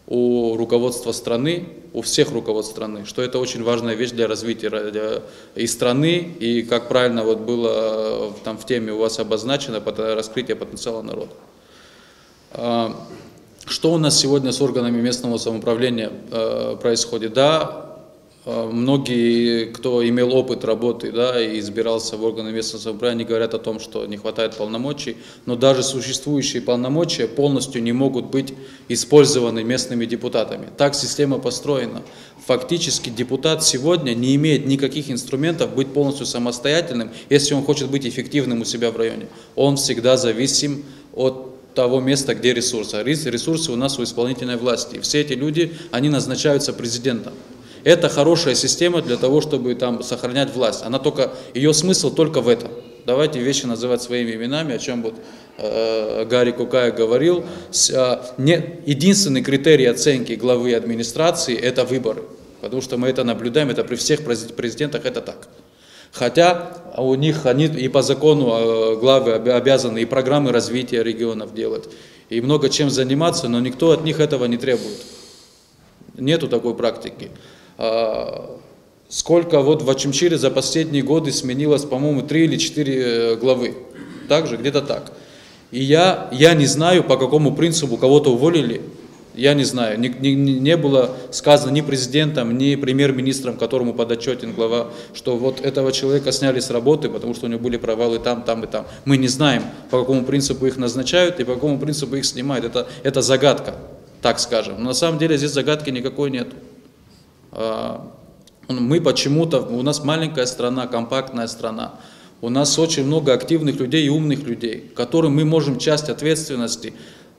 у руководства страны, у всех руководств страны, что это очень важная вещь для развития и страны, и как правильно вот было там в теме у вас обозначено, раскрытие потенциала народа. А, что у нас сегодня с органами местного самоуправления э, происходит? Да, многие, кто имел опыт работы да, и избирался в органы местного самоуправления, говорят о том, что не хватает полномочий, но даже существующие полномочия полностью не могут быть использованы местными депутатами. Так система построена. Фактически депутат сегодня не имеет никаких инструментов быть полностью самостоятельным, если он хочет быть эффективным у себя в районе. Он всегда зависим от того места, где ресурсы. А ресурсы у нас у исполнительной власти. И все эти люди, они назначаются президентом. Это хорошая система для того, чтобы там сохранять власть. Она только, ее смысл только в этом. Давайте вещи называть своими именами, о чем вот э, Гарри Кукая говорил. С, э, не, единственный критерий оценки главы администрации – это выборы. Потому что мы это наблюдаем, это при всех президентах это так. Хотя у них они и по закону э, главы обязаны и программы развития регионов делать, и много чем заниматься, но никто от них этого не требует. Нету такой практики. А, сколько вот в Ачимчире за последние годы сменилось, по-моему, три или четыре э, главы. Так же, где-то так. И я, я не знаю, по какому принципу кого-то уволили, я не знаю, не, не, не было сказано ни президентом, ни премьер-министром, которому подотчетен глава, что вот этого человека сняли с работы, потому что у него были провалы там, там и там. Мы не знаем, по какому принципу их назначают и по какому принципу их снимают. Это, это загадка, так скажем. Но на самом деле здесь загадки никакой нет. А, мы почему-то, у нас маленькая страна, компактная страна. У нас очень много активных людей и умных людей, которым мы можем часть ответственности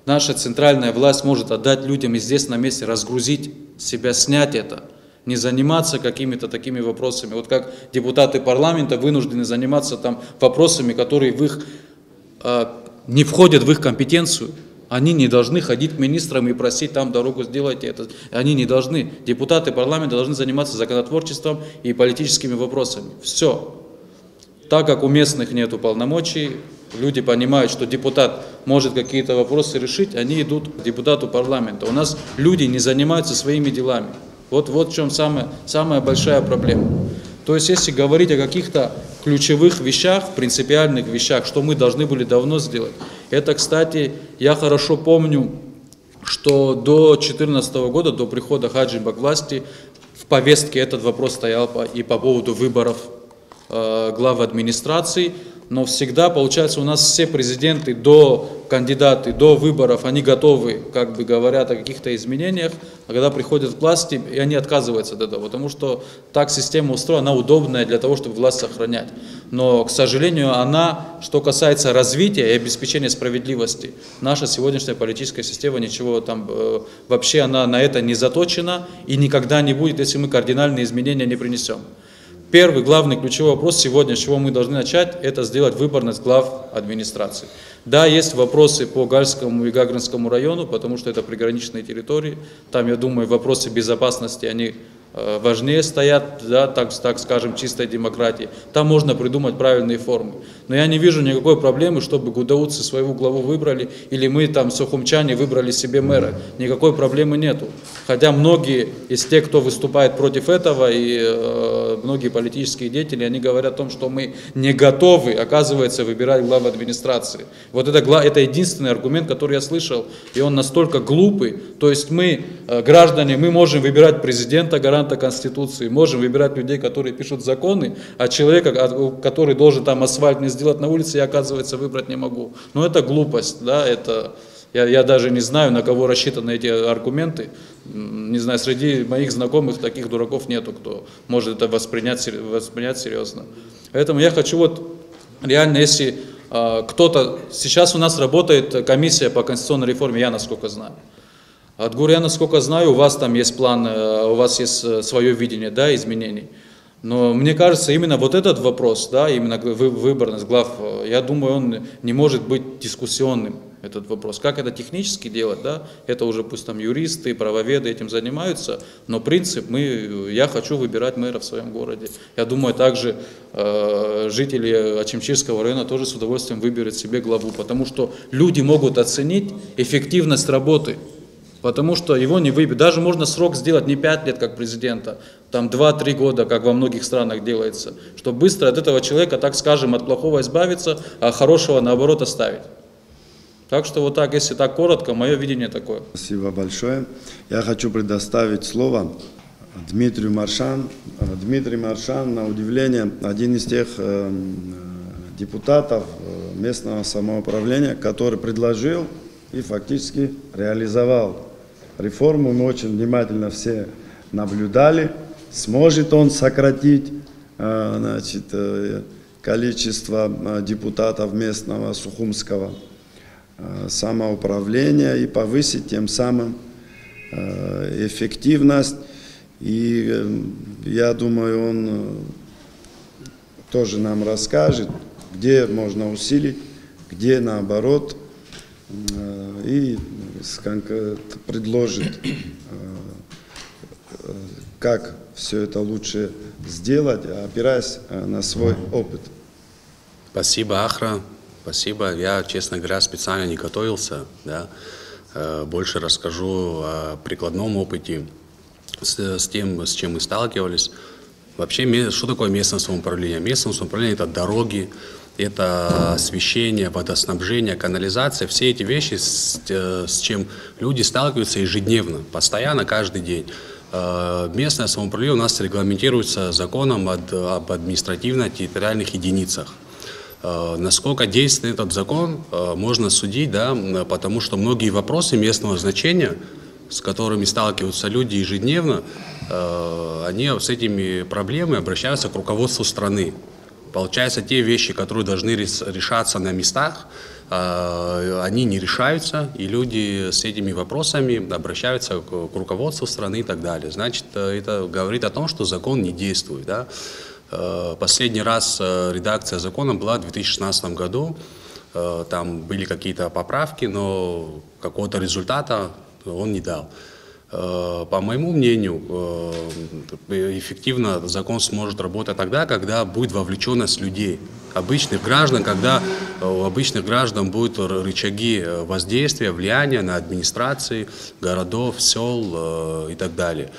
наша центральная власть может отдать людям и здесь на месте разгрузить себя, снять это, не заниматься какими-то такими вопросами. Вот как депутаты парламента вынуждены заниматься там вопросами, которые в их, э, не входят в их компетенцию. Они не должны ходить к министрам и просить там дорогу сделайте это. Они не должны. Депутаты парламента должны заниматься законотворчеством и политическими вопросами. Все. Так как у местных нет полномочий, люди понимают, что депутат может какие-то вопросы решить, они идут к депутату парламента. У нас люди не занимаются своими делами. Вот, вот в чем самая, самая большая проблема. То есть, если говорить о каких-то ключевых вещах, принципиальных вещах, что мы должны были давно сделать, это, кстати, я хорошо помню, что до 2014 года, до прихода Хаджиба к власти, в повестке этот вопрос стоял и по поводу выборов э, глав администрации, но всегда, получается, у нас все президенты до кандидаты, до выборов, они готовы, как бы говорят о каких-то изменениях, а когда приходят к власти, и они отказываются от этого, потому что так система устроена, она удобная для того, чтобы власть сохранять. Но, к сожалению, она, что касается развития и обеспечения справедливости, наша сегодняшняя политическая система ничего там, э, вообще она на это не заточена и никогда не будет, если мы кардинальные изменения не принесем. Первый главный ключевой вопрос сегодня, с чего мы должны начать, это сделать выборность глав администрации. Да, есть вопросы по Гальскому и Гагринскому району, потому что это приграничные территории. Там, я думаю, вопросы безопасности, они Э, важнее стоят, да, так, так скажем, чистой демократии. Там можно придумать правильные формы. Но я не вижу никакой проблемы, чтобы гудауцы своего главу выбрали, или мы там, сухумчане, выбрали себе мэра. Никакой проблемы нету. Хотя многие из тех, кто выступает против этого, и э, многие политические деятели, они говорят о том, что мы не готовы, оказывается, выбирать главу администрации. Вот это, это единственный аргумент, который я слышал, и он настолько глупый. То есть мы, э, граждане, мы можем выбирать президента гаранта Конституции. Можем выбирать людей, которые пишут законы, а человека, который должен там асфальт не сделать на улице, я, оказывается, выбрать не могу. Но это глупость, да, это... Я, я даже не знаю, на кого рассчитаны эти аргументы. Не знаю, среди моих знакомых таких дураков нету, кто может это воспринять, воспринять серьезно. Поэтому я хочу вот реально, если э, кто-то... Сейчас у нас работает комиссия по конституционной реформе, я насколько знаю. От ГУР, я насколько знаю, у вас там есть план, э, у вас есть э, свое видение да, изменений. Но мне кажется, именно вот этот вопрос, да, именно выборность глав, э, я думаю, он не может быть дискуссионным, этот вопрос. Как это технически делать, да, это уже пусть там юристы, правоведы этим занимаются, но принцип, мы, я хочу выбирать мэра в своем городе. Я думаю, также э, жители Ачимчирского района тоже с удовольствием выберут себе главу, потому что люди могут оценить эффективность работы. Потому что его не выбьют. Даже можно срок сделать не 5 лет, как президента, там 2-3 года, как во многих странах делается, чтобы быстро от этого человека, так скажем, от плохого избавиться, а хорошего, наоборот, оставить. Так что вот так, если так коротко, мое видение такое. Спасибо большое. Я хочу предоставить слово Дмитрию Маршан. Дмитрий Маршан, на удивление, один из тех э, депутатов э, местного самоуправления, который предложил и фактически реализовал реформу мы очень внимательно все наблюдали. Сможет он сократить э, значит, э, количество э, депутатов местного Сухумского самоуправления и повысить тем самым эффективность. И э, я думаю, он э, тоже нам расскажет, где можно усилить, где наоборот, и предложит, как все это лучше сделать, опираясь э, на свой опыт. Спасибо, Ахра. Спасибо. Я, честно говоря, специально не готовился. Да. Э, Больше расскажу о прикладном опыте, с, с тем, с чем мы сталкивались. Вообще, что такое местное самоуправление? Местное самоуправление – это дороги, это освещение, водоснабжение, канализация. Все эти вещи, с, э, с чем люди сталкиваются ежедневно, постоянно, каждый день. Э, Местное самоуправление у нас регламентируется законом об административно-территориальных единицах. Э, Насколько действенен этот закон, э, можно судить, да, потому что многие вопросы местного значения, с которыми сталкиваются люди ежедневно, они с этими проблемами обращаются к руководству страны. Получается, те вещи, которые должны решаться на местах, они не решаются, и люди с этими вопросами обращаются к, руководству страны и так далее. Значит, э, это говорит о том, что закон не действует. Да? Э, Последний раз э, редакция закона была в 2016 году. Там были какие-то поправки, но какого-то результата он не дал. Э, По моему мнению, э, эффективно закон сможет работать тогда, когда будет вовлеченность людей, обычных граждан, когда э, у обычных граждан будут рычаги воздействия, влияния на администрации городов, сел и так далее.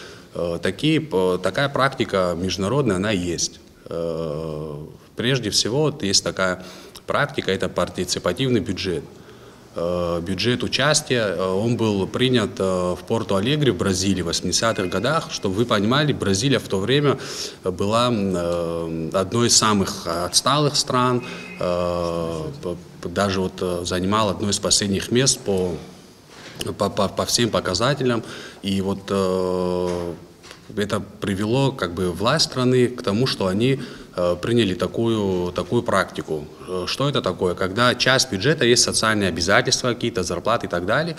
Такие, такая практика международная, она есть. Прежде всего, есть такая практика, это партиципативный бюджет. Э, Бюджет участия, э, он был принят э, в Порту-Алегре в Бразилии в 80-х годах. Чтобы вы понимали, Бразилия в то время была одной из самых отсталых стран, даже вот занимала одно из последних мест по по, по- всем показателям. И вот это привело как бы власть страны к тому, что они приняли такую, такую практику. Э, Что это такое? Когда часть бюджета есть социальные обязательства какие-то, зарплаты и так далее,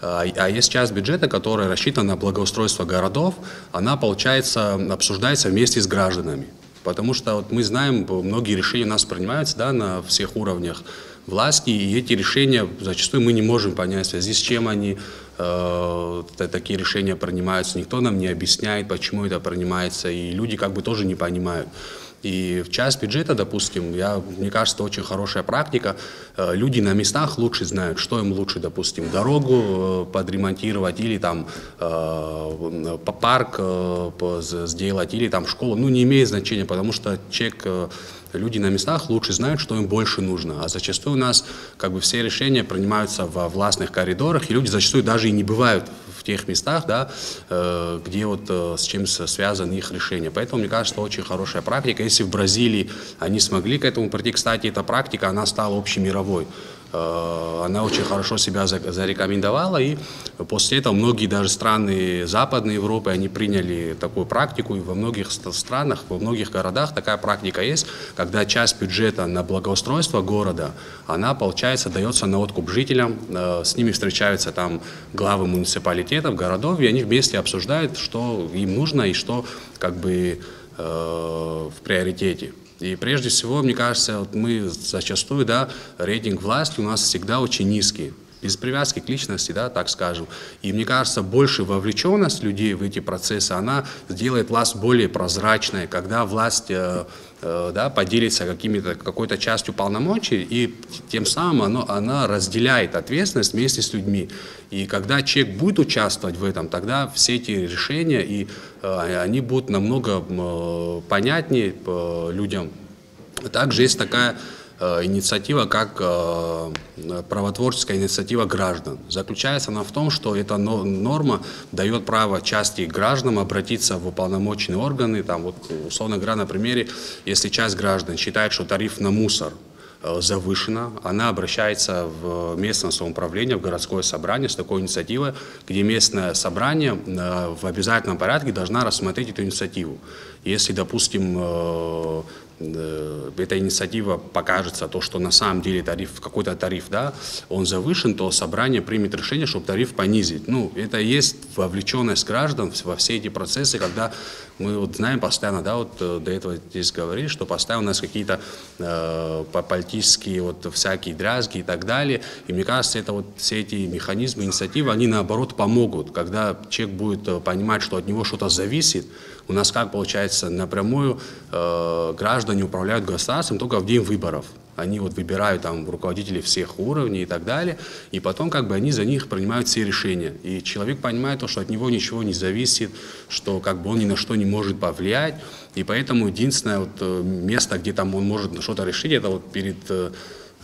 а а есть часть бюджета, которая рассчитана на благоустройство городов, она, получается, обсуждается вместе с гражданами. Потому что вот мы знаем, многие решения у нас принимаются да, на всех уровнях власти, и эти решения зачастую мы не можем понять, в связи с чем они, э, такие решения принимаются. Никто нам не объясняет, почему это принимается, и люди как бы тоже не понимают. И в часть бюджета, допустим, я, мне кажется, очень хорошая практика. Э, Люди на местах лучше знают, что им лучше, допустим, дорогу э, подремонтировать или там э, парк сделать или там школу. Ну, не имеет значения, потому что э, люди на местах лучше знают, что им больше нужно. А зачастую у нас как бы все решения принимаются во властных коридорах, и люди зачастую даже и не бывают тех местах, да, э, где вот э, с чем с- связаны их решения. Поэтому, мне кажется, очень хорошая практика. Если в Бразилии они смогли к этому прийти, кстати, эта практика, она стала общемировой. Э, Она очень хорошо себя за- зарекомендовала, и после этого многие даже страны Западной Европы, они приняли такую практику, и во многих ст- странах, во многих городах такая практика есть, когда часть бюджета на благоустройство города, она, получается, дается на откуп жителям, э, с ними встречаются там главы муниципалитетов, городов, и они вместе обсуждают, что им нужно и что как бы э, в приоритете. И прежде всего, мне кажется, вот мы зачастую, да, рейтинг власти у нас всегда очень низкий. Без привязки к личности, да, так скажем. И мне кажется, больше вовлеченность людей в эти процессы, она сделает власть более прозрачной, когда власть э, э, да, поделится какими-то, какой-то частью полномочий, и тем самым оно, она разделяет ответственность вместе с людьми. И когда человек будет участвовать в этом, тогда все эти решения, и, э, они будут намного э, понятнее э, людям. Также есть такая инициатива, как э, правотворческая инициатива граждан. Заключается она в том, что эта но- норма дает право части гражданам обратиться в уполномоченные органы. Там, вот, условно говоря, на примере, если часть граждан считает, что тариф на мусор э, завышена, она обращается в местное самоуправление, в городское собрание с такой инициативой, где местное собрание э, в обязательном порядке должна рассмотреть эту инициативу. Если, допустим, э, э, эта инициатива покажется, то, что на самом деле тариф, какой-то тариф, да, он завышен, то собрание примет решение, чтобы тариф понизить. Ну, это и есть вовлеченность граждан во все эти процессы, когда мы вот знаем постоянно, да, вот э, до этого здесь говорили, что постоянно у нас какие-то э, политические вот всякие дрязги и так далее. И мне кажется, это вот все эти механизмы, инициативы, они наоборот помогут, когда человек будет э, понимать, что от него что-то зависит. У нас как получается напрямую э, граждане управляют государством только в день выборов. Они вот выбирают там руководителей всех уровней и так далее, и потом как бы они за них принимают все решения. И человек понимает то, что от него ничего не зависит, что как бы он ни на что не может повлиять, и поэтому единственное вот э, место, где там он может что-то решить, это вот перед э,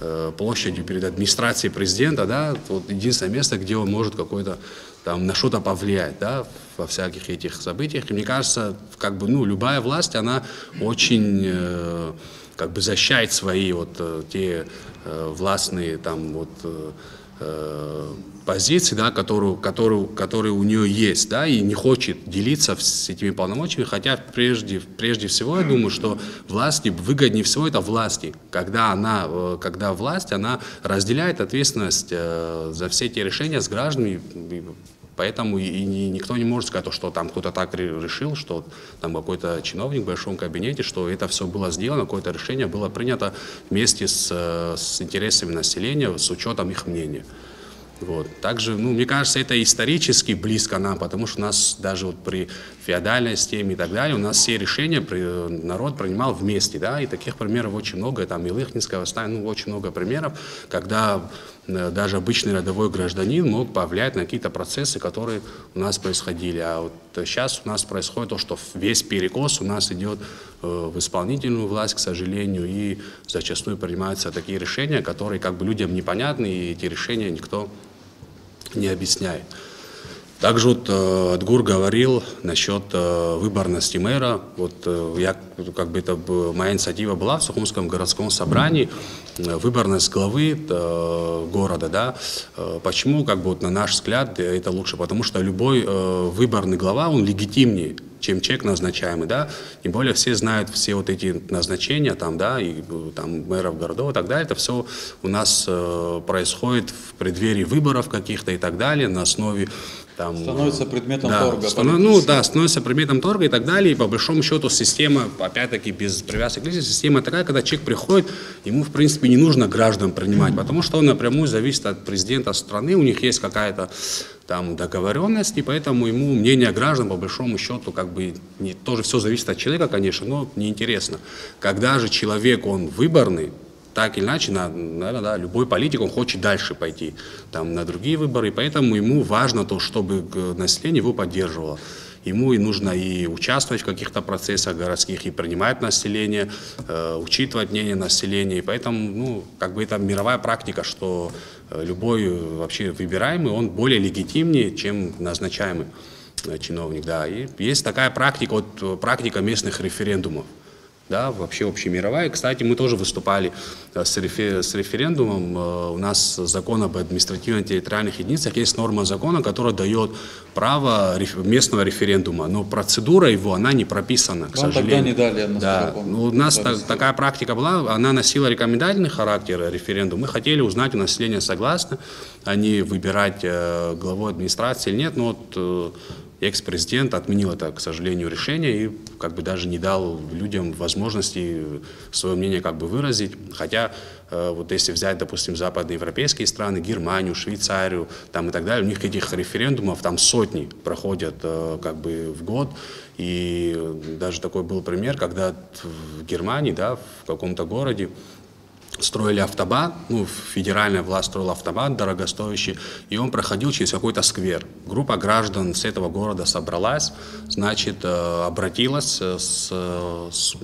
э, площадью, перед администрацией президента, да, вот единственное место, где он может какой-то там на что-то повлиять, да, во всяких этих событиях. И мне кажется, как бы, ну, любая власть, она очень как бы защищает свои вот э, те э, властные там вот э, позиции, да, которую, которую, которые у нее есть, да, и не хочет делиться с этими полномочиями, хотя прежде, прежде всего я думаю, что власти, выгоднее всего это власти, когда она, когда власть, она разделяет ответственность за все эти решения с гражданами, Поэтому и, и никто не может сказать, что там кто-то так решил, что там какой-то чиновник в большом кабинете, что это все было сделано, какое-то решение было принято вместе с, с интересами населения, с учетом их мнения. Вот. Также, ну, мне кажется, это исторически близко нам, потому что у нас даже вот при феодальной системе и так далее, у нас все решения народ принимал вместе, да, и таких примеров очень много, там и восстание, ну, очень много примеров, когда э, даже обычный рядовой гражданин мог повлиять на какие-то процессы, которые у нас происходили. А вот сейчас у нас происходит то, что весь перекос у нас идет э, в исполнительную власть, к сожалению, и зачастую принимаются такие решения, которые как бы людям непонятны, и эти решения никто не объясняет. Также вот э, говорил насчет э, выборности мэра. Вот э, я, как бы это моя инициатива была в Сухумском городском собрании, э, выборность главы города, да. Почему, как бы вот на наш взгляд, это лучше? Потому что любой выборный глава, он легитимнее чем человек назначаемый, да, тем более все знают все вот эти назначения там, да, и там мэров городов и так далее, это все у нас происходит в преддверии выборов каких-то и так далее, на основе там, становится предметом да, торга. Станов, ну да, становится предметом торга и так далее. И по большому счету система, опять-таки без привязки к личности, система такая, когда человек приходит, ему в принципе не нужно граждан принимать, потому что он напрямую зависит от президента страны, у них есть какая-то там договоренность, и поэтому ему мнение граждан по большому счету как бы не, тоже все зависит от человека, конечно, но неинтересно. Когда же человек, он выборный, так или иначе, на, наверное, да, любой политик, он хочет дальше пойти там, на другие выборы, и поэтому ему важно то, чтобы население его поддерживало. Ему и нужно и участвовать в каких-то процессах городских, и принимать население, э, учитывать мнение населения. И поэтому, ну, как бы это мировая практика, что э, любой вообще выбираемый, он более легитимнее, чем назначаемый э, чиновник. Да. И есть такая практика, вот, э, практика местных референдумов да, вообще общемировая. Кстати, мы тоже выступали э, с, рефер с референдумом. Э, у нас закон об административно-территориальных единицах есть норма закона, которая дает право местного референдума, но процедура его, она не прописана, к Вам сожалению. тогда не дали, да. Ну, у нас так, такая практика была, она носила рекомендательный характер э, референдум. Мы хотели узнать у населения, согласно они выбирать э, главу администрации или нет, но вот э, экс-президент отменил это, к сожалению, решение и как бы даже не дал людям возможности свое мнение как бы выразить. Хотя э, вот если взять, допустим, западноевропейские страны, Германию, Швейцарию там и так далее, у них этих референдумов там сотни проходят э, как бы в год. И даже такой был пример, когда в Германии, да, в каком-то городе строили автобан, ну, федеральная власть строила автобан дорогостоящий, и он проходил через какой-то сквер. Группа граждан с этого города собралась, значит, э, обратилась с, с,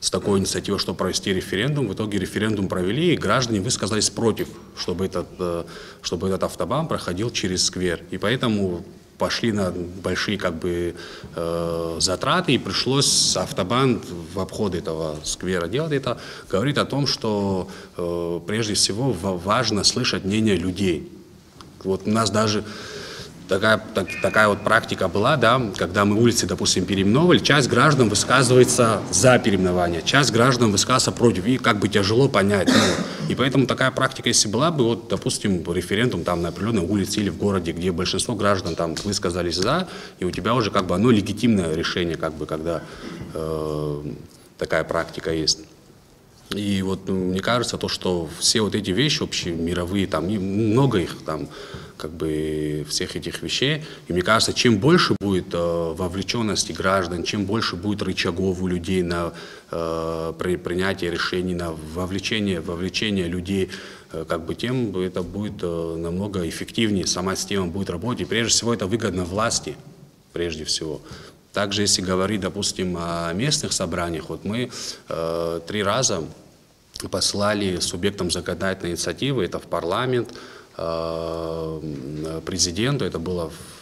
с такой инициативой, что провести референдум. В итоге референдум провели, и граждане высказались против, чтобы этот, э, чтобы этот автобан проходил через сквер. И поэтому пошли на большие как бы э, затраты и пришлось автобан в обход этого сквера делать. Это говорит о том, что э, прежде всего важно слышать мнение людей. Вот у нас даже такая, так, такая вот практика была, да, когда мы улицы, допустим, переименовывали, часть граждан высказывается за переименование, часть граждан высказывается против, и как бы тяжело понять. Ну, и поэтому такая практика, если была бы, вот, допустим, референдум там на определенной улице или в городе, где большинство граждан там высказались за, и у тебя уже как бы оно легитимное решение, как бы, когда э, такая практика есть. И вот ну, мне кажется, то, что все вот эти вещи общие, мировые, там и много их там, как бы всех этих вещей. И мне кажется, чем больше будет э, вовлеченности граждан, чем больше будет рычагов у людей на э, при, принятие решений, на вовлечение, вовлечение людей, э, как бы тем это будет э, намного эффективнее, сама система будет работать. И прежде всего это выгодно власти, прежде всего. Также, если говорить, допустим, о местных собраниях, вот мы э, три раза послали субъектам законодательной инициативы, это в парламент, президенту, это было в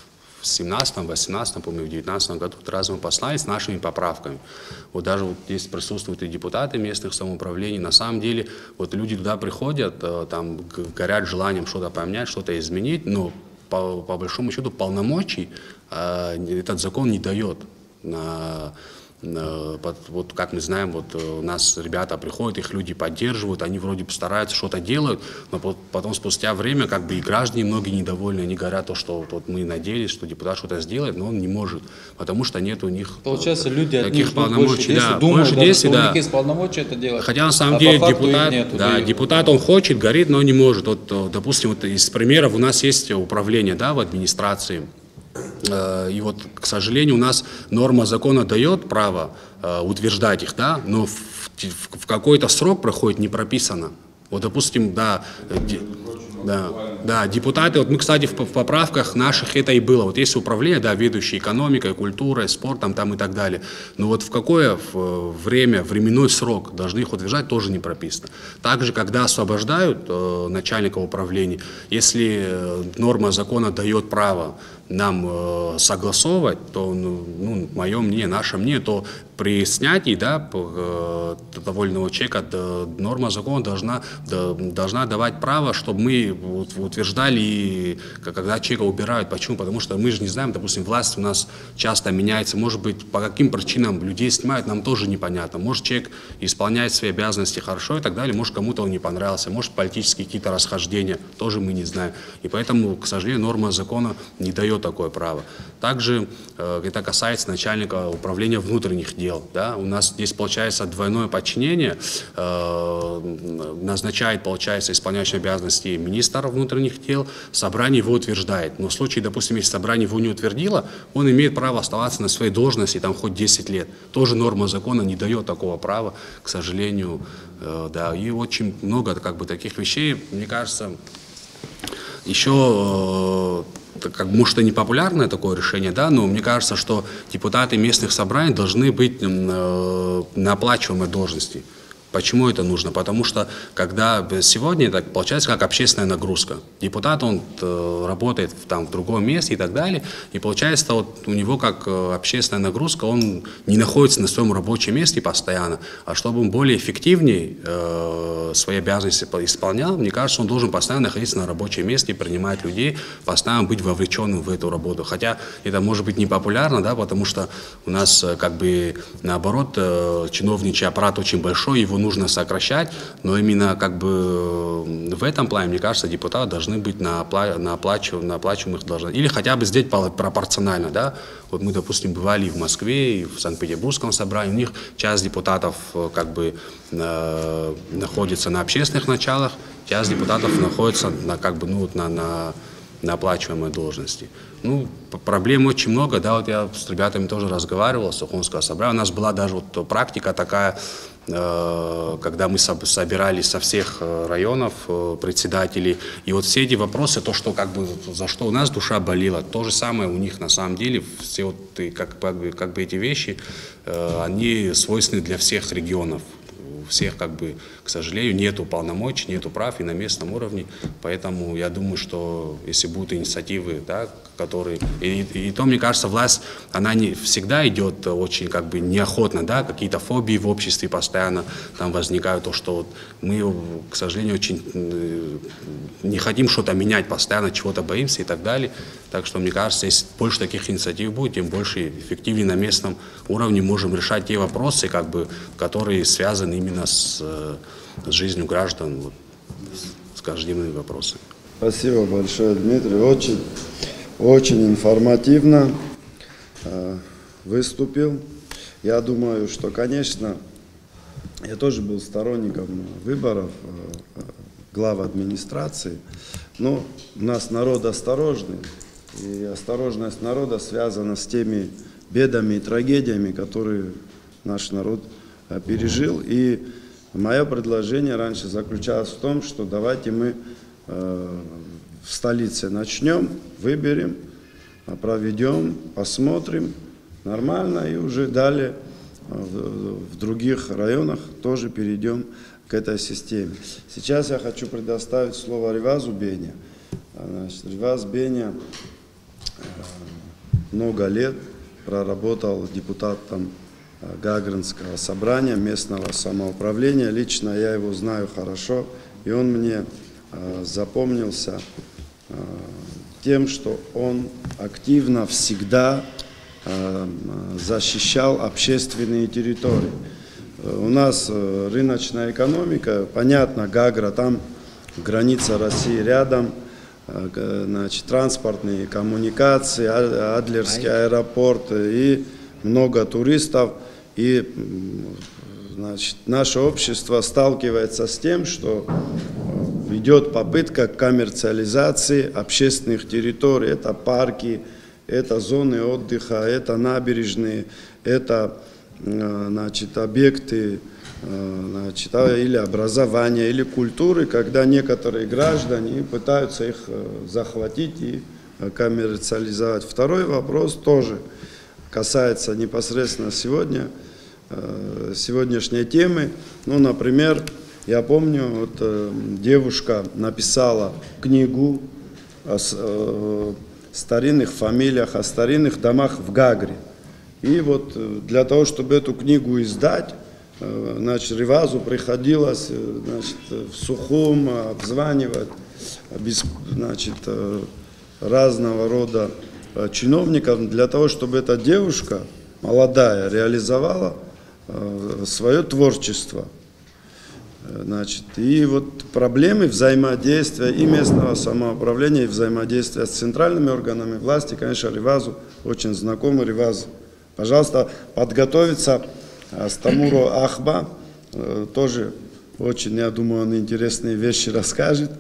17 18 помню, в 19 году, мы послали с нашими поправками. Вот даже вот здесь присутствуют и депутаты местных самоуправлений. На самом деле, вот люди туда приходят, э, там горят желанием что-то поменять, что-то изменить, но по, по большому счету полномочий э, этот закон не дает на вот как мы знаем, вот э, у нас ребята приходят, их люди поддерживают, они вроде постараются, что-то делают, но потом спустя время как бы и граждане многие недовольны, они говорят то, что вот мы надеялись, что депутат что-то сделает, но он не может, потому что нет у них Получается, люди таких полномочий, больше да, думают, больше даже, действий, да. у них есть полномочия это делать. Хотя на самом а деле депутат, нету, да, депутат он хочет, горит, но не может. Вот, э, допустим, вот из примеров у нас есть управление, да, в администрации. Э, И вот, к сожалению, у нас норма закона дает право э, утверждать их, да, но в, какой-то срок проходит не прописано. Вот, допустим, да, э, да, да, депутаты, вот мы, кстати, в, поправках наших это и было. Вот есть управление, да, ведущие экономикой, культурой, спортом там и так далее. Но вот в какое время, временной срок должны их утверждать, тоже не прописано. Также, когда освобождают э, начальника управления, если норма закона дает право нам э, согласовывать, то, ну, ну, мое мнение, наше мнение, то при снятии да, э, довольного чека норма закона должна, должна давать право, чтобы мы утверждали, когда человека убирают. Почему? Потому что мы же не знаем, допустим, власть у нас часто меняется, может быть, по каким причинам людей снимают, нам тоже непонятно. Может, человек исполняет свои обязанности хорошо и так далее, может, кому-то он не понравился, может, политические какие-то расхождения, тоже мы не знаем. И поэтому, к сожалению, норма закона не дает такое право. Также э, это касается начальника управления внутренних дел. Да? У нас здесь получается двойное подчинение. Э, назначает, получается, исполняющий обязанности министра внутренних дел, собрание его утверждает. Но в случае, допустим, если собрание его не утвердило, он имеет право оставаться на своей должности там хоть 10 лет. Тоже норма закона не дает такого права, к сожалению. Э, да. И очень много как бы, таких вещей, мне кажется, еще, э, так как, может, и не популярное такое решение, да, но мне кажется, что депутаты местных собраний должны быть э, на оплачиваемой должности. Почему это нужно? Потому что когда сегодня так получается как общественная нагрузка. Депутат, он э, работает там, в другом месте и так далее, и получается вот у него как э, общественная нагрузка, он не находится на своем рабочем месте постоянно, а чтобы он более эффективнее э, свои обязанности по- исполнял, мне кажется, он должен постоянно находиться на рабочем месте, принимать людей, постоянно быть вовлеченным в эту работу. Хотя это может быть не популярно, да, потому что у нас как бы наоборот чиновничий аппарат очень большой, его нужно сокращать, но именно как бы э, в этом плане, мне кажется, депутаты должны быть на, опла- на, оплачив- на оплачиваемых должностях. Или хотя бы пол- пропорционально, да. Вот мы, допустим, бывали и в Москве, и в Санкт-Петербургском собрании, у них часть депутатов э, как бы э, находится на общественных началах, часть депутатов находится на как бы, ну, на, на на оплачиваемой должности. Ну, проблем очень много, да, вот я с ребятами тоже разговаривал, с Сухумского собрания, у нас была даже вот практика такая, когда мы соб- собирались со всех э, районов э, председателей, и вот все эти вопросы, то, что как бы, за что у нас душа болела, то же самое у них на самом деле, все вот как, бы, как бы эти вещи, э, они свойственны для всех регионов, всех как бы к сожалению, нету полномочий, нету прав и на местном уровне. Поэтому я думаю, что если будут инициативы, да, которые... И, и то, мне кажется, власть, она не всегда идет очень как бы неохотно, да, какие-то фобии в обществе постоянно там возникают, то, что вот мы, к сожалению, очень э, не хотим что-то менять, постоянно чего-то боимся и так далее. Так что, мне кажется, если больше таких инициатив будет, тем больше эффективнее на местном уровне можем решать те вопросы, как бы, которые связаны именно с, э, с жизнью граждан, вот, с каждодневными вопросами. Спасибо большое, Дмитрий. Очень, очень информативно э, выступил. Я думаю, что, конечно, я тоже был сторонником выборов э, глав администрации, но у нас народ осторожный, и осторожность народа связана с теми бедами и трагедиями, которые наш народ э, пережил. И мое предложение раньше заключалось в том, что давайте мы э, в столице начнем, выберем, проведем, посмотрим нормально и уже далее э, в, других районах тоже перейдем к этой системе. Сейчас я хочу предоставить слово Ривазу Беня. Значит, Риваз Беня много лет проработал депутатом э, Гагринского собрания местного самоуправления. Лично я его знаю хорошо, и он мне э, запомнился э, тем, что он активно всегда защищал общественные территории. У нас рыночная экономика, понятно, Гагра, там граница России рядом – Э, значит, транспортные коммуникации, а, Адлерский аэропорт и много туристов. И значит, наше общество сталкивается с тем, что э, идет попытка коммерциализации общественных территорий. Это парки, это зоны отдыха, это набережные, это э, значит, объекты Э, значит, а, или образования, или культуры, когда некоторые граждане пытаются их захватить и коммерциализовать. Второй вопрос тоже касается непосредственно сегодня, сегодняшней темы. Ну, например, я помню, вот девушка написала книгу о старинных фамилиях, о старинных домах в Гагре. И вот для того, чтобы эту книгу издать, Э, значит, Ривазу приходилось э, значит, в Сухом обзванивать без, значит, э, разного рода чиновников для того, чтобы эта девушка молодая реализовала свое творчество. Значит, и вот проблемы взаимодействия и местного самоуправления, и взаимодействия с центральными органами власти, конечно, Ривазу очень знакомый Риваз. Пожалуйста, подготовиться Стамуру Ахба э, тоже очень, я думаю, он интересные вещи расскажет.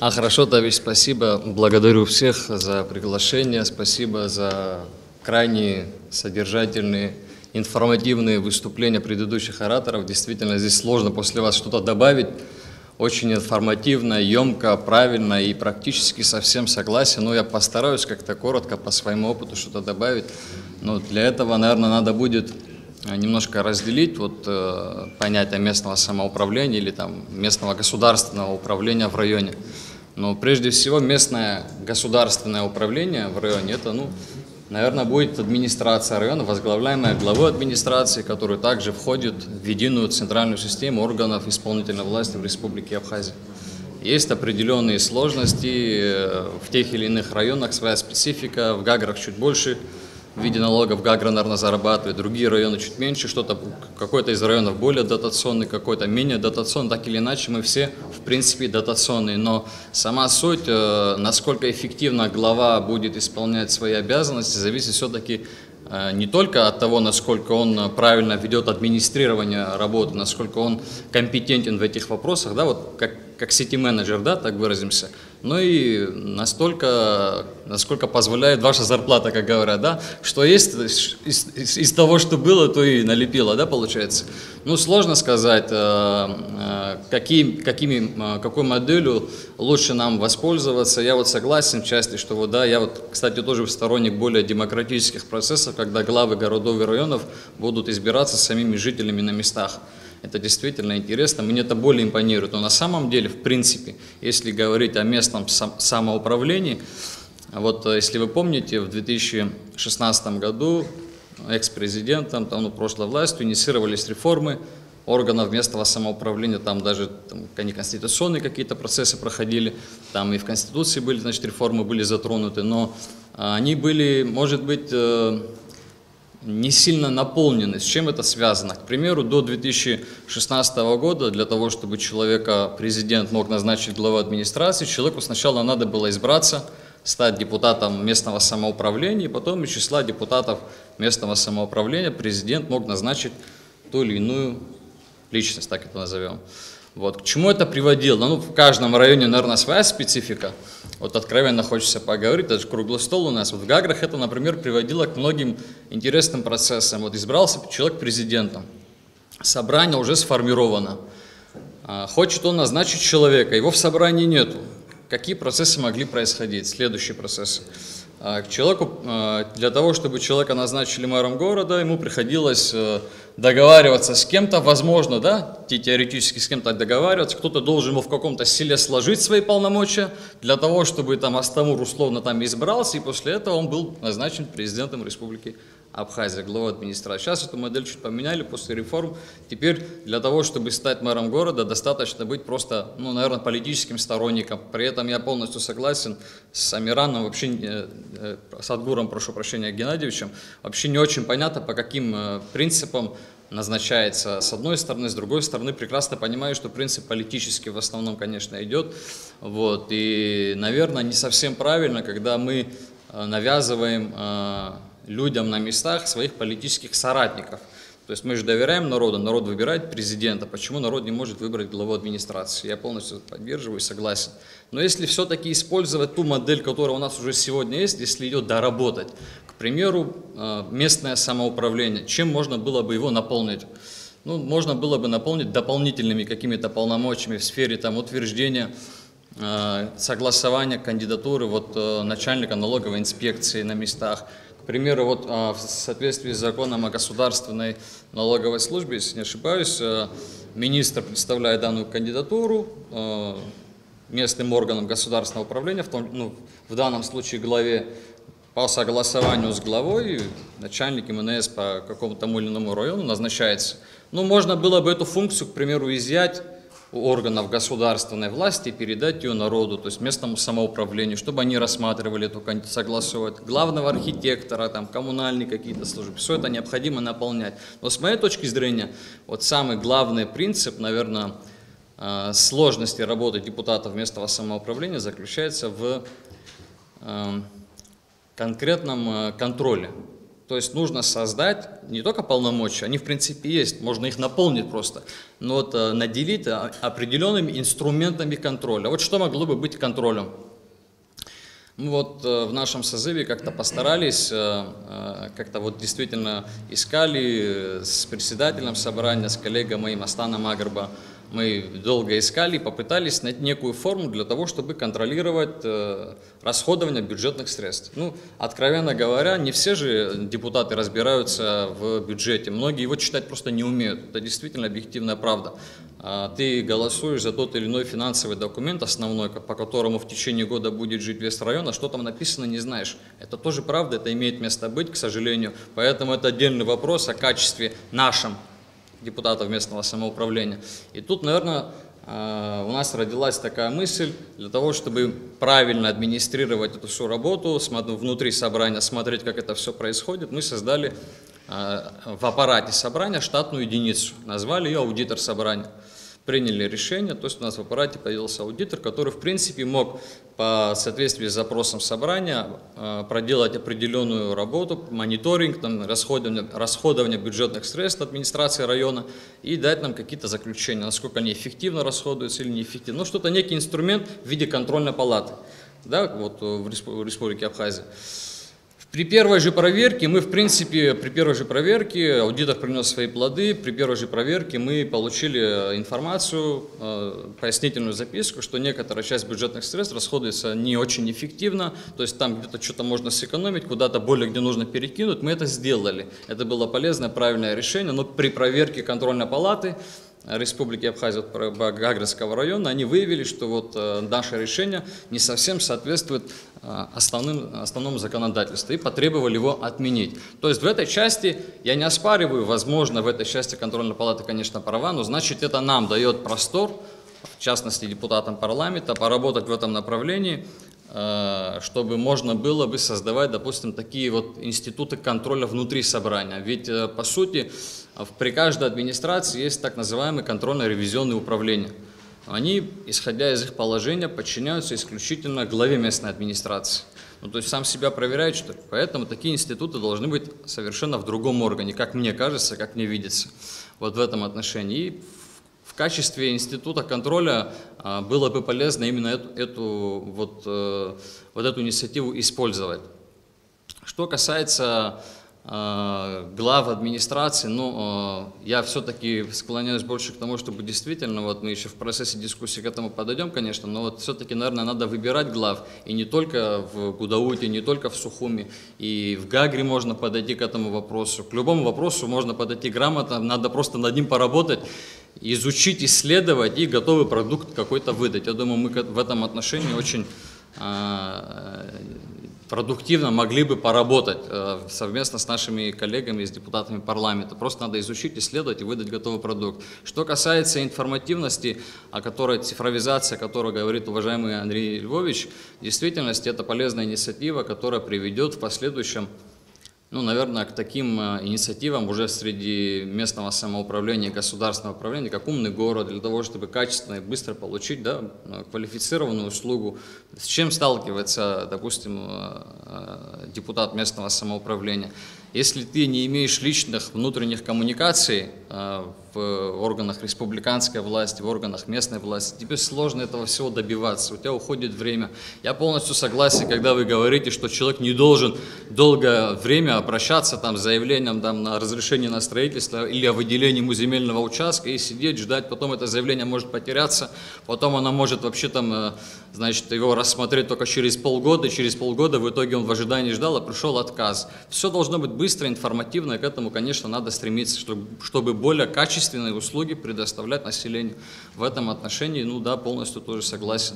А хорошо, Тавич, спасибо. Благодарю всех за приглашение, спасибо за крайне содержательные, информативные выступления предыдущих ораторов. Действительно, здесь сложно после вас что-то добавить. Очень информативно, емко, правильно и практически совсем согласен. Но я постараюсь как-то коротко по своему опыту что-то добавить. Но для этого, наверное, надо будет Э, немножко разделить вот, э, понятие местного самоуправления или там, местного государственного управления в районе. Но прежде всего местное государственное управление в районе это, ну, наверное, будет администрация района, возглавляемая главой администрации, которая также входит в единую центральную систему органов исполнительной власти в Республике Абхазия. Есть определенные сложности э, в тех или иных районах, своя специфика, в Гаграх чуть больше – в виде налогов Гагра, наверное, зарабатывает, другие районы чуть меньше, что-то, какой-то из районов более дотационный, какой-то менее дотационный, так или иначе мы все, в принципе, дотационные, но сама суть, э, насколько эффективно глава будет исполнять свои обязанности, зависит все-таки э, не только от того, насколько он правильно ведет администрирование работы, насколько он компетентен в этих вопросах, да, вот как, как сети-менеджер, да, так выразимся, ну и настолько, насколько позволяет ваша зарплата, как говорят, да, что есть из, из, из того, что было, то и налепило, да, получается. Ну, сложно сказать, э, э, каким, какими, э, какой моделью лучше нам воспользоваться. Я вот согласен в части, что вот, да, я вот, кстати, тоже сторонник более демократических процессов, когда главы городов и районов будут избираться самими жителями на местах. Это действительно интересно, мне это более импонирует. Но на самом деле, в принципе, если говорить о местном сам- самоуправлении, вот э, если вы помните, в 2016 году экс-президентом, там, ну, прошлой властью инициировались реформы органов местного самоуправления, там даже там, они конституционные какие-то процессы проходили, там и в Конституции были, значит, реформы были затронуты, но а, они были, может быть, э, не сильно наполнены. С чем это связано? К примеру, до 2016 года для того, чтобы человека президент мог назначить главу администрации, человеку сначала надо было избраться, стать депутатом местного самоуправления, и потом из числа депутатов местного самоуправления президент мог назначить ту или иную личность, так это назовем. Вот. К чему это приводило? Ну, в каждом районе, наверное, своя специфика. Вот откровенно хочется поговорить, даже круглый стол у нас. Вот в Гаграх это, например, приводило к многим интересным процессам. Вот избрался человек президентом, собрание уже сформировано. А, Хочет он назначить человека, его в собрании нету. Какие процессы могли происходить? Следующий процесс. А, К человеку, а, для того, чтобы человека назначили мэром города, ему приходилось э, договариваться с кем-то, возможно, да, те- теоретически с кем-то договариваться, кто-то должен ему в каком-то селе сложить свои полномочия, для того, чтобы там Астамур условно там избрался, и после этого он был назначен президентом республики Абхазия, главой администрации. Сейчас эту модель чуть поменяли после реформ. Теперь для того, чтобы стать мэром города, достаточно быть просто, ну, наверное, политическим сторонником. При этом я полностью согласен с Амираном, вообще, э, э, с Адгуром, прошу прощения, Геннадьевичем. Вообще не очень понятно, по каким э, принципам назначается с одной стороны, с другой стороны, прекрасно понимаю, что принцип политический в основном, конечно, идет. Вот. И, наверное, не совсем правильно, когда мы навязываем людям на местах своих политических соратников. То есть мы же доверяем народу, народ выбирает президента. Почему народ не может выбрать главу администрации? Я полностью поддерживаю и согласен. Но если все-таки использовать ту модель, которая у нас уже сегодня есть, если ее доработать, к примеру, э, местное самоуправление, чем можно было бы его наполнить? Ну, можно было бы наполнить дополнительными какими-то полномочиями в сфере там, утверждения э, согласования кандидатуры вот, э, начальника налоговой инспекции на местах. К примеру, вот а, в соответствии с законом о государственной налоговой службе, если не ошибаюсь, э, министр представляет данную кандидатуру э, местным органам государственного управления, в, том, ну, в данном случае главе, по согласованию с главой начальник МНС по какому-то тому или иному району назначается. Ну, можно было бы эту функцию, к примеру, изъять органов государственной власти и передать ее народу, то есть местному самоуправлению, чтобы они рассматривали эту согласовывать. Главного архитектора, там, коммунальные какие-то службы, все это необходимо наполнять. Но с моей точки зрения, вот самый главный принцип, наверное, э, сложности работы депутатов местного самоуправления заключается в э, конкретном э, контроле. То есть нужно создать не только полномочия, они в принципе есть, можно их наполнить просто, но вот э, наделить э, определенными инструментами контроля. Вот что могло бы быть контролем? Мы вот э, в нашем созыве как-то постарались, как-то вот действительно искали с председателем собрания, с коллегой моим Астаном Агарба, мы долго искали и попытались найти некую форму для того, чтобы контролировать э, расходование бюджетных средств. Ну, откровенно говоря, не все же депутаты разбираются в бюджете, многие его читать просто не умеют. Это действительно объективная правда. А, Ты голосуешь за тот или иной финансовый документ основной, по которому в течение года будет жить весь район, а что там написано, не знаешь. Это тоже правда, это имеет место быть, к сожалению. Поэтому это отдельный вопрос о качестве нашем депутатов местного самоуправления. И тут, наверное, э, у нас родилась такая мысль, для того, чтобы правильно администрировать эту всю работу, смо- внутри собрания, смотреть, как это все происходит, мы создали э, в аппарате собрания штатную единицу, назвали ее аудитор собрания. Приняли решение, то есть у нас в аппарате появился аудитор, который в принципе мог по соответствии с запросом собрания э, проделать определенную работу, мониторинг, там, расходование, расходование бюджетных средств администрации района и дать нам какие-то заключения, насколько они эффективно расходуются или неэффективно. Ну, что-то, некий инструмент в виде контрольной палаты, да, вот э, в Респу- в Республике Абхазия. При первой же проверке мы, в принципе, при первой же проверке аудитор принес свои плоды, при первой же проверке мы получили э, информацию, э, пояснительную записку, что некоторая часть бюджетных средств расходуется не очень эффективно, то есть там где-то что-то можно сэкономить, куда-то более где нужно перекинуть, мы это сделали. Это было полезное, правильное решение, но при проверке контрольной палаты Республики Абхазия от Гагринского района, они выявили, что вот э, наше решение не совсем соответствует э, основным, основному законодательству и потребовали его отменить. То есть в этой части, я не оспариваю, возможно, в этой части контрольной палаты, конечно, права, но значит это нам дает простор, в частности депутатам парламента, поработать в этом направлении, э, чтобы можно было бы создавать, допустим, такие вот институты контроля внутри собрания. Ведь, по сути, при каждой администрации есть так называемые контрольно-ревизионные управления. Они, исходя из их положения, подчиняются исключительно главе местной администрации. Ну, то есть сам себя проверяет, что ли. Поэтому такие институты должны быть совершенно в другом органе, как мне кажется, как мне видится, вот в этом отношении. И в качестве института контроля а, было бы полезно именно эту, эту, вот, э, вот эту инициативу использовать. Что касается глав администрации, ну, э, я все-таки склоняюсь больше к тому, чтобы действительно, вот мы еще в процессе дискуссии к этому подойдем, конечно, но вот все-таки, наверное, надо выбирать глав, и не только в Гудауте, не только в Сухуми, и в Гагре можно подойти к этому вопросу. К любому вопросу можно подойти грамотно, надо просто над ним поработать, изучить, исследовать и готовый продукт какой-то выдать. Я думаю, мы в этом отношении очень э, продуктивно могли бы поработать э, совместно с нашими коллегами, с депутатами парламента. Просто надо изучить, исследовать и выдать готовый продукт. Что касается информативности, о которой цифровизация, о которой говорит уважаемый Андрей Львович, в действительности это полезная инициатива, которая приведет в последующем ну, наверное, к таким э, инициативам уже среди местного самоуправления, государственного управления, как умный город, для того, чтобы качественно и быстро получить да, э, квалифицированную услугу. С чем сталкивается, допустим, э, депутат местного самоуправления? Если ты не имеешь личных внутренних коммуникаций в органах республиканской власти, в органах местной власти, тебе сложно этого всего добиваться, у тебя уходит время. Я полностью согласен, когда вы говорите, что человек не должен долгое время обращаться там, с заявлением там, на разрешение на строительство или о выделении ему земельного участка и сидеть, ждать, потом это заявление может потеряться, потом оно может вообще там, э, значит, его рассмотреть только через полгода, через полгода в итоге он в ожидании ждал, а пришел отказ. Все должно быть быстро, информативно, и к этому, конечно, надо стремиться, чтобы, чтобы более качественно качественные услуги предоставлять населению. В этом отношении, ну да, полностью тоже согласен.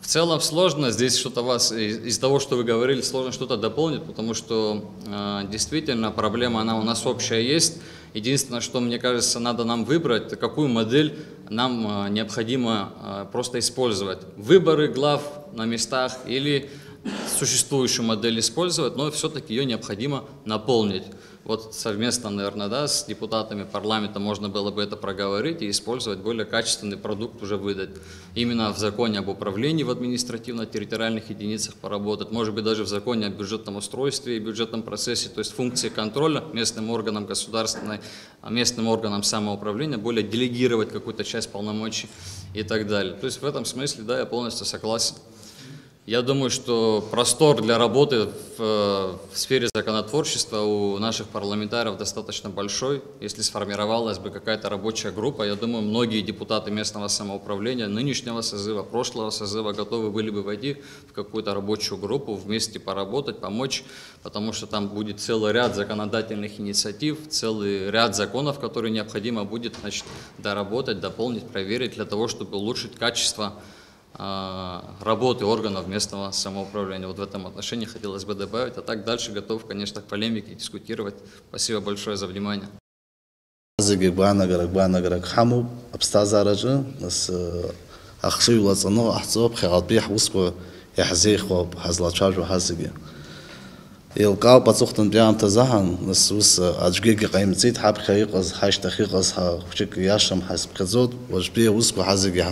В целом сложно здесь что-то вас, из того, что вы говорили, сложно что-то дополнить, потому что э, действительно проблема, она у нас общая есть. Единственное, что, мне кажется, надо нам выбрать, какую модель нам э, необходимо э, просто использовать. Выборы глав на местах или существующую модель использовать, но все-таки ее необходимо наполнить вот совместно, наверное, да, с депутатами парламента можно было бы это проговорить и использовать более качественный продукт уже выдать. Именно в законе об управлении в административно-территориальных единицах поработать, может быть, даже в законе о бюджетном устройстве и бюджетном процессе, то есть функции контроля местным органам государственной, а местным органам самоуправления, более делегировать какую-то часть полномочий и так далее. То есть в этом смысле, да, я полностью согласен. Я думаю, что простор для работы в, в сфере законотворчества у наших парламентариев достаточно большой. Если сформировалась бы какая-то рабочая группа, я думаю, многие депутаты местного самоуправления нынешнего созыва, прошлого созыва готовы были бы войти в какую-то рабочую группу, вместе поработать, помочь, потому что там будет целый ряд законодательных инициатив, целый ряд законов, которые необходимо будет значит, доработать, дополнить, проверить для того, чтобы улучшить качество работы органов местного самоуправления. Вот в этом отношении хотелось бы добавить. А так дальше готов, конечно, к полемике, дискутировать. Спасибо большое за внимание. зегьы гәаанагарак гәаанагарак ҳамоуп аԥсҭазаараҿы нас ахшыҩ лаҵаны ҟаҳҵоуп ԥхьаҟатәи ҳусқәа иаҳзеихуоуп ҳазлацәажәо ҳазегьы еилкаауп аҵыхәтәантәи аамҭазы аҳан нас ус аӡәгьы ҟаимҵеит ҳаԥхьа иҟаз ҳашьҭахь иҟаз хәҷык иашам ҳазԥхьаӡоит уажәтәи аусқәа ҳазегьы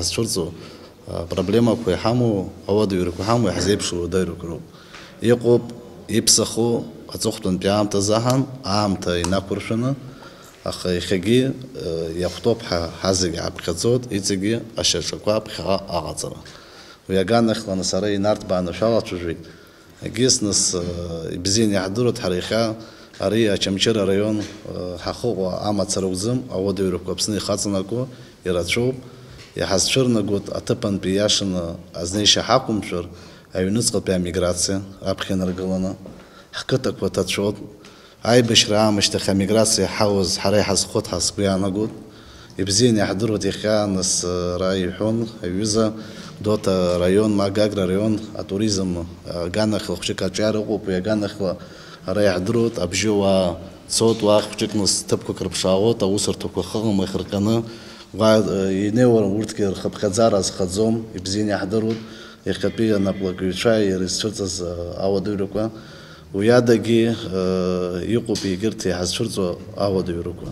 ҳазцәырҵуа проблемақәа иҳамоу ауадаҩрақәа иҳамоу иаҳзеиԥшу уадаҩрак роуп иҟоуп иԥсаху аҵыхәтәантәи аамҭа заҳан аамҭа инақәыршәаны аха иахьагьы иахәҭоуп ҳәа ҳазегьы ҳаԥхьаӡоит иҵегьы ашьаҿақәа ԥхьаҟа аҟаҵара уи аганахьланы сара инарҭбааны шәалацәажәеит егьыс нас ибзианы иаҳдыруеит ҳара иахьа ари ачамчыра араион ҳахыҟоу амацара узым ауадаҩрақәа Аԥсны ихаҵанаго ирацәоуп иҳазцәырнагоит аҭыԥантәи иашаны азнеишьа ҳақәымшәар аҩныҵҟатәи амиграциа аԥхьа инаргыланы ҳқыҭақәа ҭацәоит аибашьра аамышьҭахь амиграциа ҳауаз ҳара иҳазхәыҭҳаз сгәы иаанагоит ибзиан иаҳдыруеит иахьа нас ара иҳәон аҩыза дота раион магагра раион атуризм аганахьла хәҷык аҿиара ыҟоуп уи аганахьла ара иаҳдыруеит абжьыуаа цоит уахь хәҷык нас ҭыԥқәак рыԥшаауеит аусурҭақәа хыҟама ихырҟьаны уа инеиуа урҭгьы рхыԥхьаӡара азхаӡом ибзиан иаҳдыруеит иахьатәи анаплакҩцәа ирызцәырҵыз ауадаҩрақәа уи адагьы иҟоуп егьырҭ иҳазцәырҵуа ауадаҩрақәа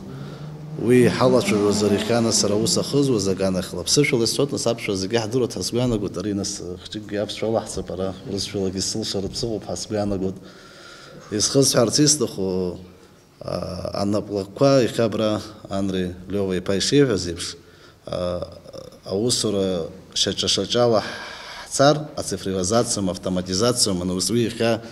уи ҳалацәажәозар иахьа нас ара аус ахызуаз аганахьла ԥсышәала исҳәоит нас аԥсшәа зегьы ҳдыруеит ҳазгәаанагоит ари нас хәҷыкгьы аԥсшәала ҳцап ара урысшәалагьы сылшаратә сыҟоуп ҳазгәаанагоит изхысҳәарц исҭаху анаплакқәа иахьа абра анри лиова иԥа ишиҳәаз еиԥш аусура шьаҿа-шьаҿала ҳцар ацифровизациам автоматизациам ус уи иахьа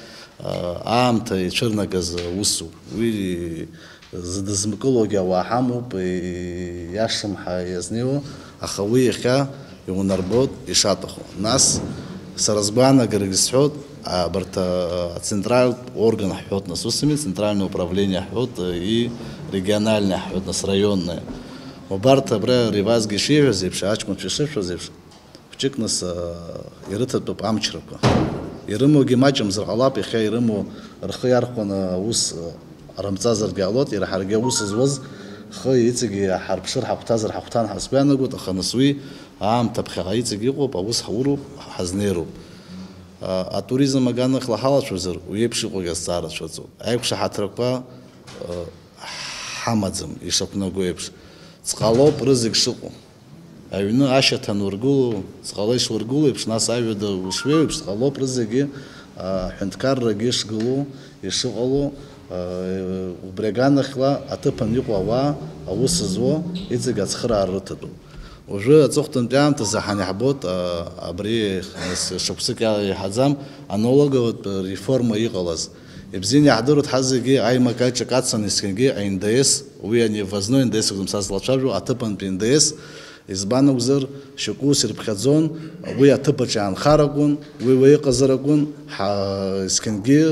аамҭа ицәырнагаз усуп уи зыдызмкылогьы ауаа ҳамоуп иашамҳа иазнеиуа аха уи иахьа иунарбот ишаҭаху нас сара сгәаанагарагьы абарҭ ацентральтә орган ҳҳәоит нас усами центральное управление ҳҳәоит и региональное ҳҳәоит нас районное убарҭ абра ривазгьы ишиҳәаз еиԥш аҷкәынцәа ишырҳәаз еиԥш хәҷык нас ирыҭатәуп амчрақәа ирымоугьы маҷымзар ҟалап иахьа ирымоу рхы иархәаны аус ҟарымҵазаргьы ҟалоит ираҳаргьы аус зуаз хы иҵегьы ҳарԥшыр ҳахәҭазар ҳахәҭан ҳазгәаанагоит аха нас уи аамҭа ԥхьаҟа иҵегь иҟоуп аус ҳауроуп ҳазнеироуп атуризм аганахьла ҳалацәазар уи еиԥш иҟоугьы азҵаара цәыҵоуп аиқәшаҳаҭрақәа ҳамаӡам ишақәнаго еиԥш ҵҟалоуп рызегь шыҟоу аҩны ашьаҭа анургыло ҵҟала ишургыло еиԥш нас аҩада ушҩеиу еиԥш ҵҟалоуп рызегьы аҳәынҭқаррагьы ишгыло ишыҟало убри аганахьла аҭыԥан иҟоу ауаа аус зуо иҵегь ацхыраара рыҭатәуп уже цохтан прям то заханябот абри хазам аналога вот реформа и Ибзин яхдурут хазиги айма кача кацан искенги а НДС уи ани вазно НДС гдам сазлачажу атыпан пи НДС избан угзыр шуку сирпхадзон уи атыпача анхарагун уи уи казарагун искенги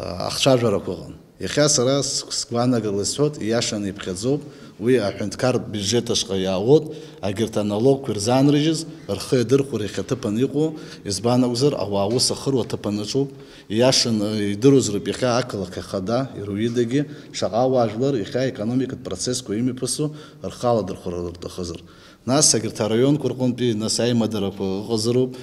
ахчажаракуган. Ихя сара сквана исход яшан ипхадзоб уи аҳәынҭқарратә бюджет ашҟа иаауеит агьырҭ аналогқәа ирзаанрыжьыз рхы иадырхәыр иахьа аҭыԥан иҟоу избан акәзар ауаа ус ахыруа аҭыԥан аҿоуп ииашаны идыруазароуп иахьа ақалақь ахада ируидагьы шаҟа уаажәлар иахьа аекономикатә процессқәа имҩаԥысу рхы аладырхәыр рҭахызар нас агьырҭ араионқәа рҟынтәи нас аимадарақәа ыҟазароуп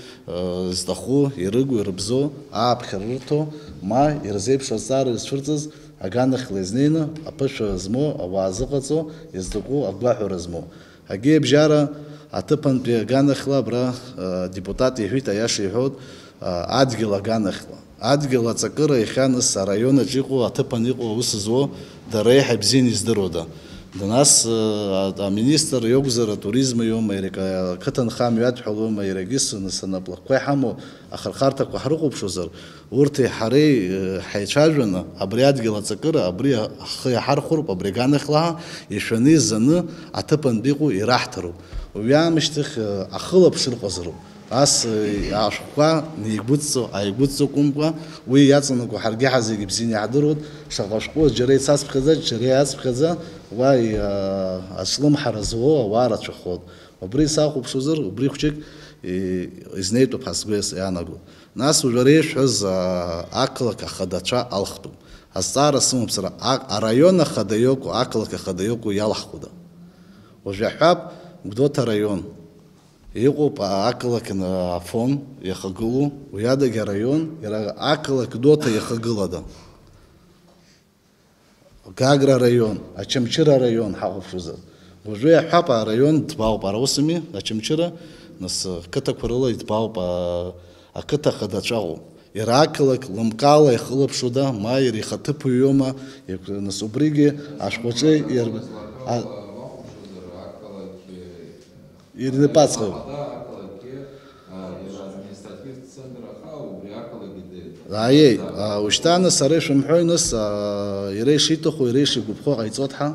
зҭаху ирыгу ирыбзо ааԥхьара рырҭо ма ирзеиԥшу азҵаара изцәырҵыз аганахьла изнеины аԥышәа змоу ауаа зыҟаҵо изҭаху агәаҳәара змоу агьи абжьара аҭыԥантәи аганахьла абра депутат иҳәит аиаша иҳәоит адгьыл аганахьла адгьыл аҵакыра иахьа нас араион аҿы иҟоу аҭыԥан иҟоу аус зуо дара еиҳа ибзиан издыруада нас аминистр иакәзар атуризм иоума иара ақыҭанхамҩа адҳәалоума иарагьы нас анаплакқәа иҳамоу ахырхарҭақәа ҳрыҟәыԥшозар урҭи ҳареи ҳаицәажәаны абри адгьыл аҵакыра абри ҳхы иаҳархәыроуп абри аганахьлаҳа ишәаны изаны аҭыԥантә иҟоу ираҳҭароуп уи аамышьҭахь ахылаԥш рыҟазароуп ас ашәҟәқәа неигәыдҵо ааигәыдҵакәымкәа уи иаҵанакуа ҳаргьы ҳазегьы бзиан иаҳдыруеит шаҟа шәҟәы џьара ицацԥхьаӡа џьара иацԥхьаӡа уа ацлымҳара зуо ауаа рацәахоит убри сахәаԥшуазар убри хәҷык изнеитәуп ҳа сгәы иаанагоит нас уажәара ишәҳәаз ақалақь ахадацәа алхтәуп азҵаара сымоуп сара араион ахада иоуку ақалақь ахада иоуку иалҳхуада уажә аҳәап гәдоуҭа араион иҟоуп ақалақь афон иахагылоу уи адагьы араион иара ақалақь гәдоуҭа иахагылада Гагра район, Ачамчира район хафызы. Уже хапа район дбау а Чемчира, нас кыта курыла тбау па а кыта хадачау. Иракылык, лымкала и хылыпшуда, майыр и хатып уйома, нас убриги, ашкоче, ир... Ирны Пацхова. ишәымҳәои нас иара ишиҭаху иара ишигәаԥхо ҟаиҵоит ҳа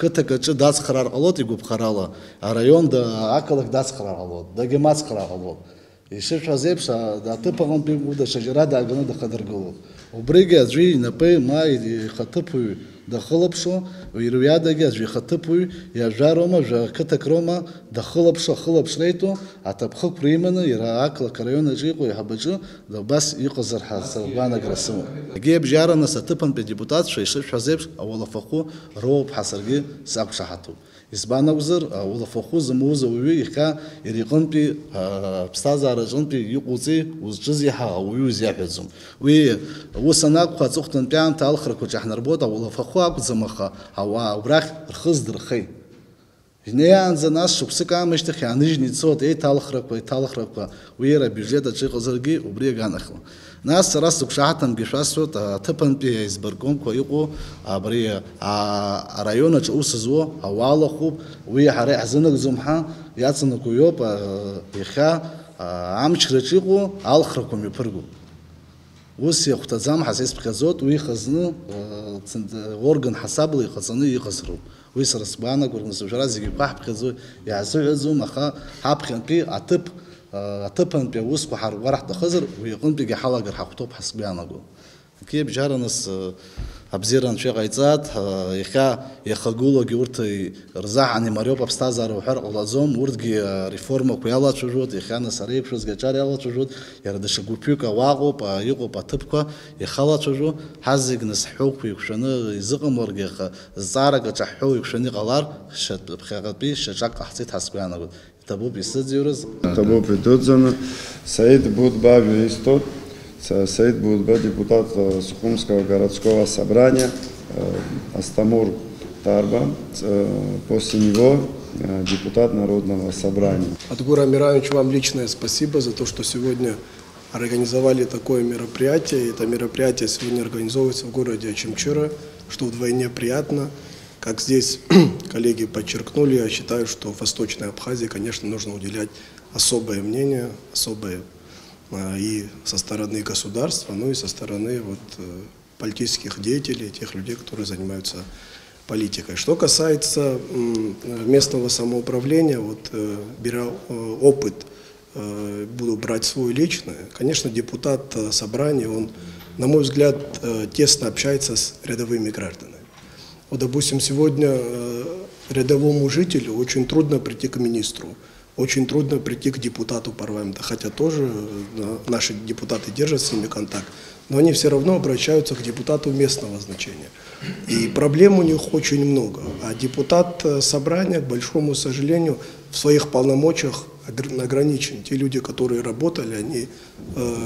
қыҭак аҿы дацхраар ҟалоит игәаԥхарала араион ақалақь дацхраар ҟалоит дагьымацхраар ҟалоит ишышәҳәаз еиԥш аҭыԥ аҟынтәи уда шьаџьара дааганы дахадыргылоуп убригьы аӡәы инапы ма ихаҭыԥуаҩ дахылаԥшо ирҩадагьы аӡәы ихаҭыԥуаҩ иажәароума жәақыҭак роума дахылаԥшо ахылаԥшреиҭо аҭыԥхықәра иманы иара ақлак араион аҿы иҟоу иҳабаҿы убас иҟазар ҳәа сгәаанагара сымоуп егьи абжьара нас аҭыԥантәи адепутатцәа ишышәҳәаз еиԥш ауалафахәы роуп ҳәа саргьы сақәшаҳаҭуп избан акәзар улафахәы зымуз ауаҩы иахьа иара иҟынтәи аԥсҭазаара аҿынтәи иҟоуҵеи узҿыз иаҳа ауаҩы изиаҳәаӡом уи ус анакәха аҵыхәтәантәи аамҭа алхрақәа ҿаҳнарбоит ауалафахәы акәӡам аха ауаа убрахь рхы здырхеит Инеиаанӡа нас шықәсык аамышьҭахь иааныжьны ицоит еиҭалхрақәа еиҭалхрақәа уи иара абиужет аҿы иҟазаргьы убри аганахьла нас сара сықәшаҳаҭымгьы шәасҳәоит аҭыԥантәи аизбаркомқәа иҟоу абри араион аҿы ус зуо ауалахәуп уи ҳара иаҳзынагӡом ҳәа иаҵанакуа иоуп иахьа амчраҿы иҟоу алхрақәа мҩаԥыргоуп ус иахәҭаӡам ҳазеицԥхьаӡоит уи ихазны орган ҳасабла иҟаҵаны иҟазароуп уи сара сгәы аанагәырган сыжәра зегьы игәаҳԥхьаӡо иаазыҳәаӡом аха ҳаԥхьантәи аҭыԥ аҭыԥантәи аусқәа ҳаргәар ҳҭахызар уи аҟынтәигьы ҳалагар ҳахәҭоуп ҳасгәы иаанаго акиабжьара нас абзира анцәа иҟаиҵат иахьа иахагылоугьы урҭ рзаҳан имариоуп аԥсҭазаара уҳәар ҟалаӡом урҭгьы реформақәа иалацәажәоит иахьа нас ара еиԥшызгьы аҿар иалацәажәоит иара даҽа гәыԥҩык ауааҟоуп иҟоуп аҭыԥқәа иахалацәажәо ҳа зегь нас ҳҳәоуқәа еиқәшәаны изыҟамларгьы аха зҵаарак аҿы ҳҳәоу еиқәшәаны иҟалар ԥхьаҟатәи шьаҿак ҟаҳҵеит ҳасгәаанагоит иҭабуп исыӡырҩыз Табуп идуӡаны Саид Будба юристот Саид Будба, депутат Сухумского городского собрания, Астамур Тарба, после него депутат Народного собрания. Атгур Амирович, вам личное спасибо за то, что сегодня организовали такое мероприятие. Это мероприятие сегодня организовывается в городе Ачимчира, что вдвойне приятно. Как здесь коллеги подчеркнули, я считаю, что в Восточной Абхазии, конечно, нужно уделять особое мнение, особое и со стороны государства, ну и со стороны вот, политических деятелей, тех людей, которые занимаются политикой. Что касается местного самоуправления, вот беря опыт, буду брать свой личный, конечно, депутат собрания, он, на мой взгляд, тесно общается с рядовыми гражданами. Вот, допустим, сегодня рядовому жителю очень трудно прийти к министру, очень трудно прийти к депутату парламента, хотя тоже наши депутаты держат с ними контакт, но они все равно обращаются к депутату местного значения. И проблем у них очень много. А депутат собрания, к большому сожалению, в своих полномочиях ограничен. Те люди, которые работали, они,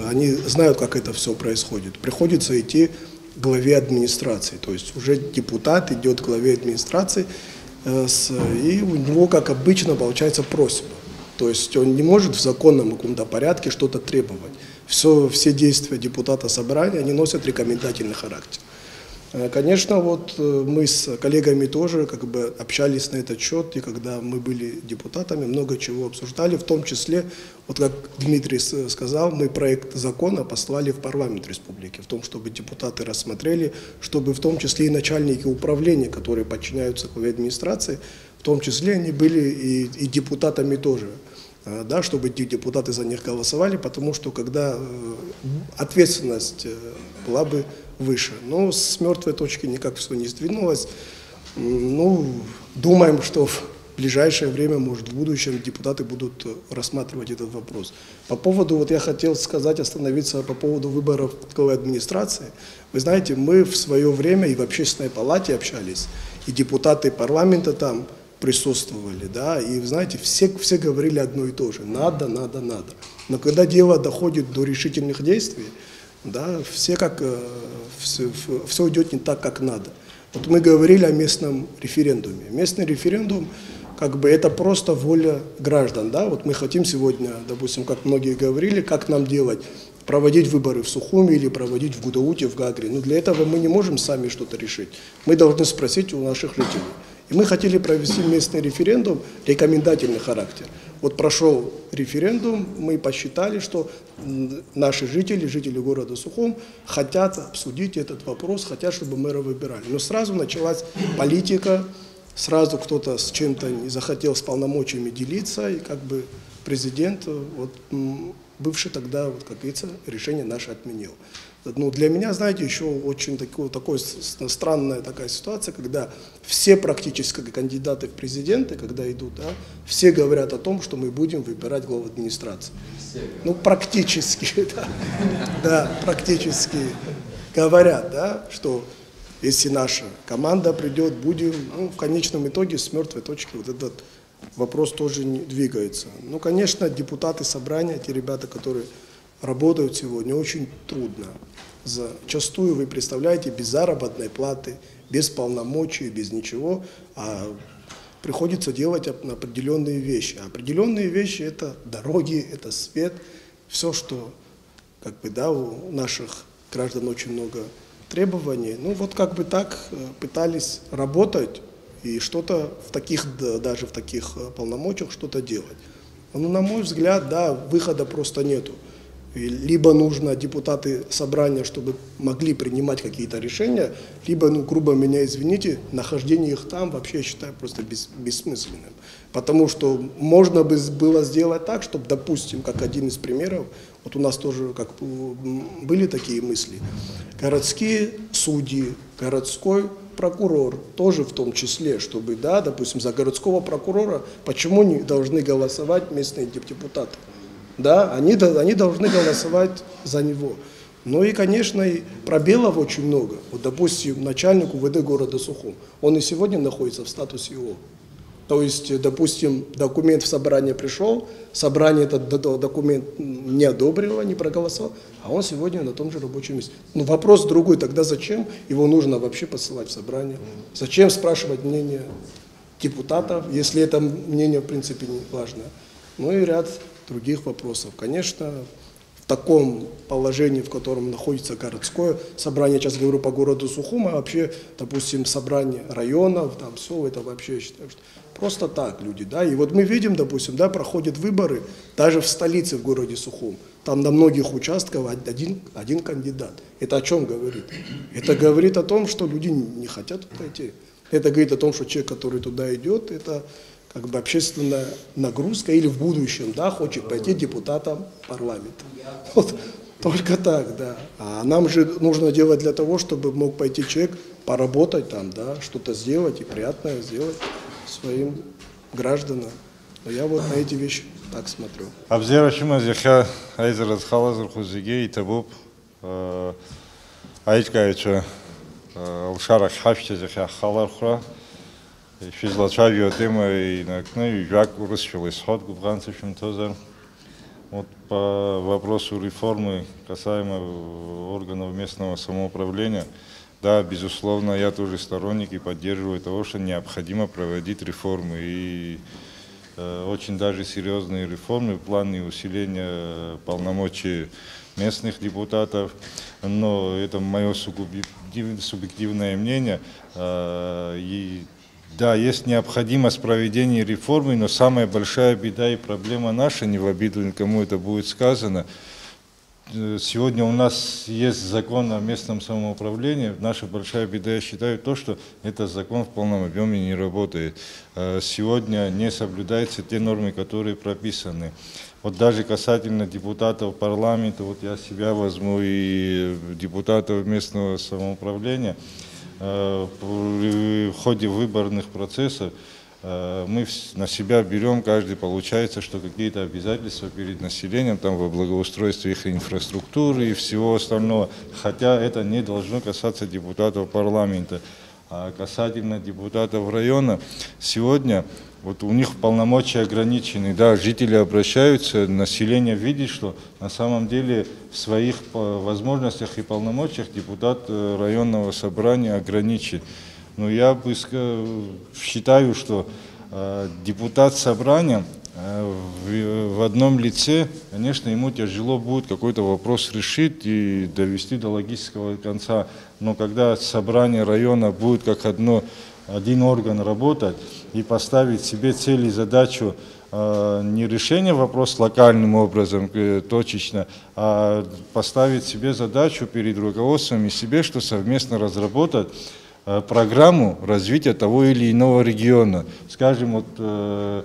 они знают, как это все происходит. Приходится идти к главе администрации. То есть уже депутат идет к главе администрации, и у него, как обычно, получается просьба. То есть он не может в законном каком-то порядке что-то требовать. Все, все действия депутата собрания, они носят рекомендательный характер. Конечно, вот мы с коллегами тоже как бы общались на этот счет, и когда мы были депутатами, много чего обсуждали, в том числе, вот как Дмитрий сказал, мы проект закона послали в парламент республики, в том, чтобы депутаты рассмотрели, чтобы в том числе и начальники управления, которые подчиняются главе администрации, в том числе они были и, и депутатами тоже да, чтобы эти депутаты за них голосовали, потому что когда ответственность была бы выше. Но с мертвой точки никак все не сдвинулось. Ну, думаем, что в ближайшее время, может, в будущем депутаты будут рассматривать этот вопрос. По поводу, вот я хотел сказать, остановиться по поводу выборов главы администрации. Вы знаете, мы в свое время и в общественной палате общались, и депутаты парламента там присутствовали, да, и, знаете, все, все говорили одно и то же, надо, надо, надо. Но когда дело доходит до решительных действий, да, все как, все, все идет не так, как надо. Вот мы говорили о местном референдуме. Местный референдум, как бы это просто воля граждан, да, вот мы хотим сегодня, допустим, как многие говорили, как нам делать, проводить выборы в Сухуми или проводить в Гудауте, в Гагре. Но для этого мы не можем сами что-то решить. Мы должны спросить у наших жителей. И мы хотели провести местный референдум, рекомендательный характер. Вот прошел референдум, мы посчитали, что наши жители, жители города Сухум, хотят обсудить этот вопрос, хотят, чтобы мэра выбирали. Но сразу началась политика, сразу кто-то с чем-то не захотел с полномочиями делиться, и как бы президент вот, бывший тогда, вот, как говорится, решение наше отменил. Ну, для меня, знаете, еще очень такой, такой странная такая ситуация, когда все практически кандидаты в президенты, когда идут, да, все говорят о том, что мы будем выбирать главу администрации. Ну, практически, да, да, практически говорят, да, что если наша команда придет, будем, ну, в конечном итоге с мертвой точки вот этот вопрос тоже не двигается. Ну, конечно, депутаты собрания, те ребята, которые работают сегодня, очень трудно. Зачастую, вы представляете, без заработной платы, без полномочий, без ничего, а приходится делать определенные вещи. определенные вещи – это дороги, это свет, все, что как бы, да, у наших граждан очень много требований. Ну вот как бы так э, пытались работать и что-то в таких, даже в таких э, полномочиях что-то делать. Ну, на мой взгляд, да, выхода просто нету. Либо нужно депутаты собрания, чтобы могли принимать какие-то решения, либо, ну, грубо меня извините, нахождение их там вообще считаю просто бес, бессмысленным. Потому что можно бы было сделать так, чтобы, допустим, как один из примеров, вот у нас тоже как были такие мысли, городские судьи, городской прокурор тоже в том числе, чтобы, да, допустим, за городского прокурора, почему не должны голосовать местные депутаты? Да, они, они должны голосовать за него. Ну и, конечно, и пробелов очень много. Вот, допустим, начальник УВД города Сухум, он и сегодня находится в статусе ИО. То есть, допустим, документ в собрание пришел, собрание этот документ не одобрило, не проголосовало, а он сегодня на том же рабочем месте. Ну, вопрос другой, тогда зачем его нужно вообще посылать в собрание? Зачем спрашивать мнение депутатов, если это мнение, в принципе, не важно? Ну и ряд других вопросов. Конечно, в таком положении, в котором находится городское собрание, сейчас говорю по городу Сухума, вообще, допустим, собрание районов, там все, это вообще, я считаю, что просто так люди, да, и вот мы видим, допустим, да, проходят выборы даже в столице, в городе Сухум, там на многих участках один, один кандидат. Это о чем говорит? Это говорит о том, что люди не хотят туда идти. Это говорит о том, что человек, который туда идет, это как бы общественная нагрузка или в будущем, да, хочет пойти депутатом парламента. Вот только так, да. А нам же нужно делать для того, чтобы мог пойти человек поработать там, да, что-то сделать и приятное сделать своим гражданам. Но я вот на эти вещи так смотрю. Абзерашимаз яха айзараз халазар хузиге итабуб айчкайча ушарах хаште яха халар хра Физлачавио тема и накны жак урысчил исход губганцы шумтозер. Вот по вопросу реформы касаемо органов местного самоуправления, да, безусловно, я тоже сторонник и поддерживаю того, что необходимо проводить реформы. И э, очень даже серьезные реформы в плане усиления полномочий местных депутатов. Но это мое субъективное мнение. Э, и да, есть необходимость проведения реформы, но самая большая беда и проблема наша, не в обиду никому это будет сказано, э, Сегодня у нас есть закон о местном самоуправлении. Наша большая беда, я считаю, то, что этот закон в полном объеме не работает. Э, сегодня не соблюдаются те нормы, которые прописаны. Вот даже касательно депутатов парламента, вот я себя возьму и депутатов местного самоуправления – в ходе выборных процессов э, мы на себя берем, каждый получается, что какие-то обязательства перед населением, там во благоустройстве их инфраструктуры и всего остального, хотя это не должно касаться депутатов парламента. А касательно депутатов района, сегодня вот у них полномочия ограничены, да, жители обращаются, население видит, что на самом деле в своих возможностях и полномочиях депутат э, районного собрания ограничен. Но я бы считаю, что э, депутат собрания э, в одном лице, конечно, ему тяжело будет какой-то вопрос решить и довести до логического конца. Но когда собрание района будет как одно, один орган работать, и поставить себе цель и задачу э, не решение вопроса локальным образом, э, точечно, а поставить себе задачу перед руководством и себе, что совместно разработать э, программу развития того или иного региона. Скажем, вот э,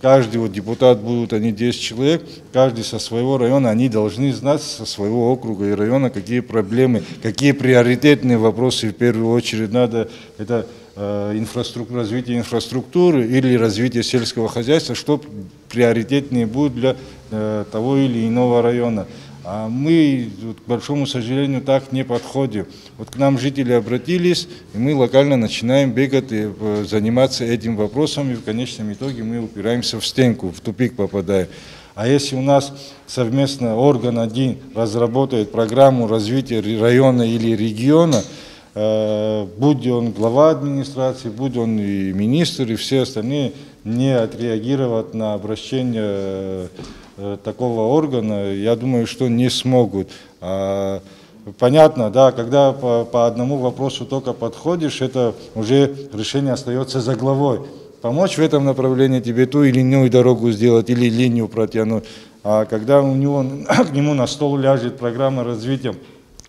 каждый вот депутат будут, они 10 человек, каждый со своего района, они должны знать со своего округа и района, какие проблемы, какие приоритетные вопросы в первую очередь надо, это э, инфраструктура, развитие инфраструктуры или развитие сельского хозяйства, что приоритетнее будет для э, того или иного района. А мы, к большому сожалению, так не подходим. Вот к нам жители обратились, и мы локально начинаем бегать и э, заниматься этим вопросом, и в конечном итоге мы упираемся в стенку, в тупик попадаем. А если у нас совместно орган один разработает программу развития района или региона, э, будь он глава администрации, будь он и министр, и все остальные, не отреагировать на обращение Э, такого органа, я думаю, что не смогут. А, понятно, да, когда по, по одному вопросу только подходишь, это уже решение остается за главой. Помочь в этом направлении тебе ту или иную дорогу сделать или линию протянуть. А когда у него, к нему на стол ляжет программа развития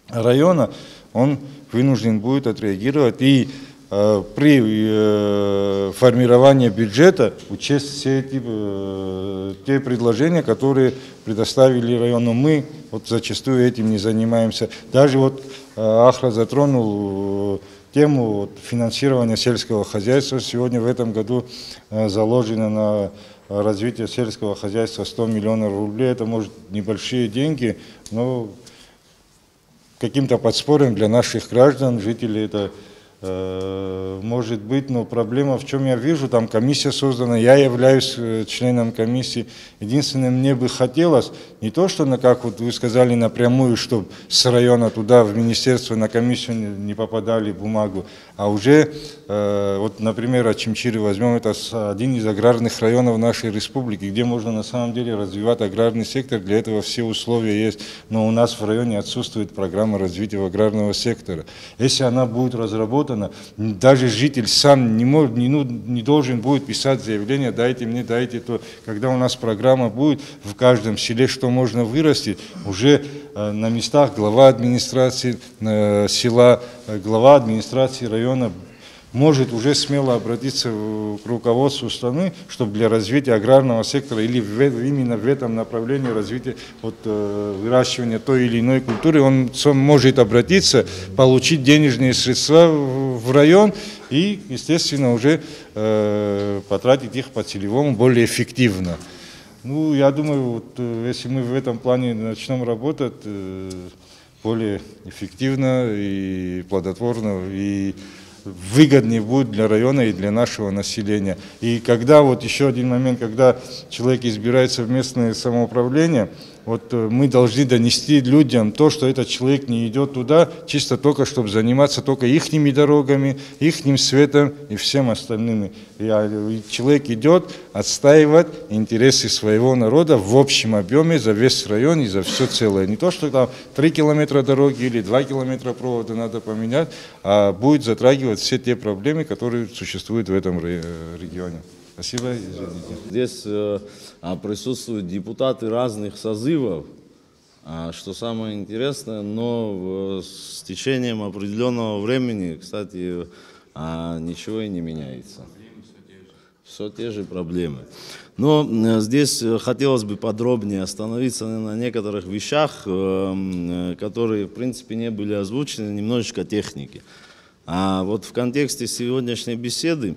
района, он вынужден будет отреагировать и Э, при э, формировании бюджета учесть все эти э, те предложения, которые предоставили району. Мы вот зачастую этим не занимаемся. Даже вот Ахра затронул тему финансирования сельского хозяйства. Сегодня в этом году заложено на развитие сельского хозяйства 100 миллионов рублей. Это, может, небольшие деньги, но каким-то подспорьем для наших граждан, жителей это Э, может быть, но проблема в чем я вижу, там комиссия создана, я являюсь э, членом комиссии. Единственное, мне бы хотелось, не то, что, на, как вот вы сказали напрямую, чтобы с района туда, в министерство, на комиссию не попадали бумагу, а уже, э, вот, например, Ачимчири возьмем, это один из аграрных районов нашей республики, где можно на самом деле развивать аграрный сектор, для этого все условия есть, но у нас в районе отсутствует программа развития аграрного сектора. Если она будет разработана, даже житель сам не, может, не, ну, не должен будет писать заявление, дайте мне, дайте то. Когда у нас программа будет в каждом селе, что можно вырастить, уже э, на местах глава администрации э, села, э, глава администрации района может уже смело обратиться к руководству страны, чтобы для развития аграрного сектора или в, именно в этом направлении развития вот, э, выращивания той или иной культуры, он сам может обратиться, получить денежные средства в район и, естественно, уже э, потратить их по целевому более эффективно. Ну, я думаю, вот, э, если мы в этом плане начнем работать э, более эффективно и плодотворно, и выгоднее будет для района и для нашего населения. И когда, вот еще один момент, когда человек избирается в местное самоуправление, вот э, мы должны донести людям то, что этот человек не идет туда, чисто только, чтобы заниматься только ихними дорогами, ихним светом и всем остальными. И человек идет отстаивать интересы своего народа в общем объеме за весь район и за все целое. Не то, что там 3 километра дороги или 2 километра провода надо поменять, а будет затрагивать все те проблемы, которые существуют в этом регионе. Спасибо, извините. Здесь э, а, присутствуют депутаты разных созывов, а, что самое интересное, но с течением определенного времени, кстати, а, ничего и не меняется. Все те же проблемы. Но э, здесь хотелось бы подробнее остановиться на некоторых вещах, э, которые, в принципе, не были озвучены, немножечко техники. А вот в контексте сегодняшней беседы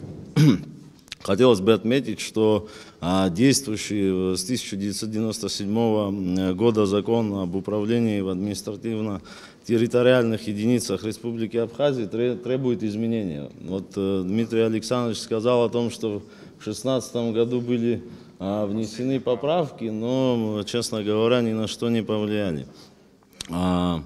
Хотелось бы отметить, что а, действующий с 1997 года закон об управлении в административно-территориальных единицах Республики Абхазия требует изменения. Вот э, Дмитрий Александрович сказал о том, что в 2016 году были а, внесены поправки, но, честно говоря, ни на что не повлияли. А,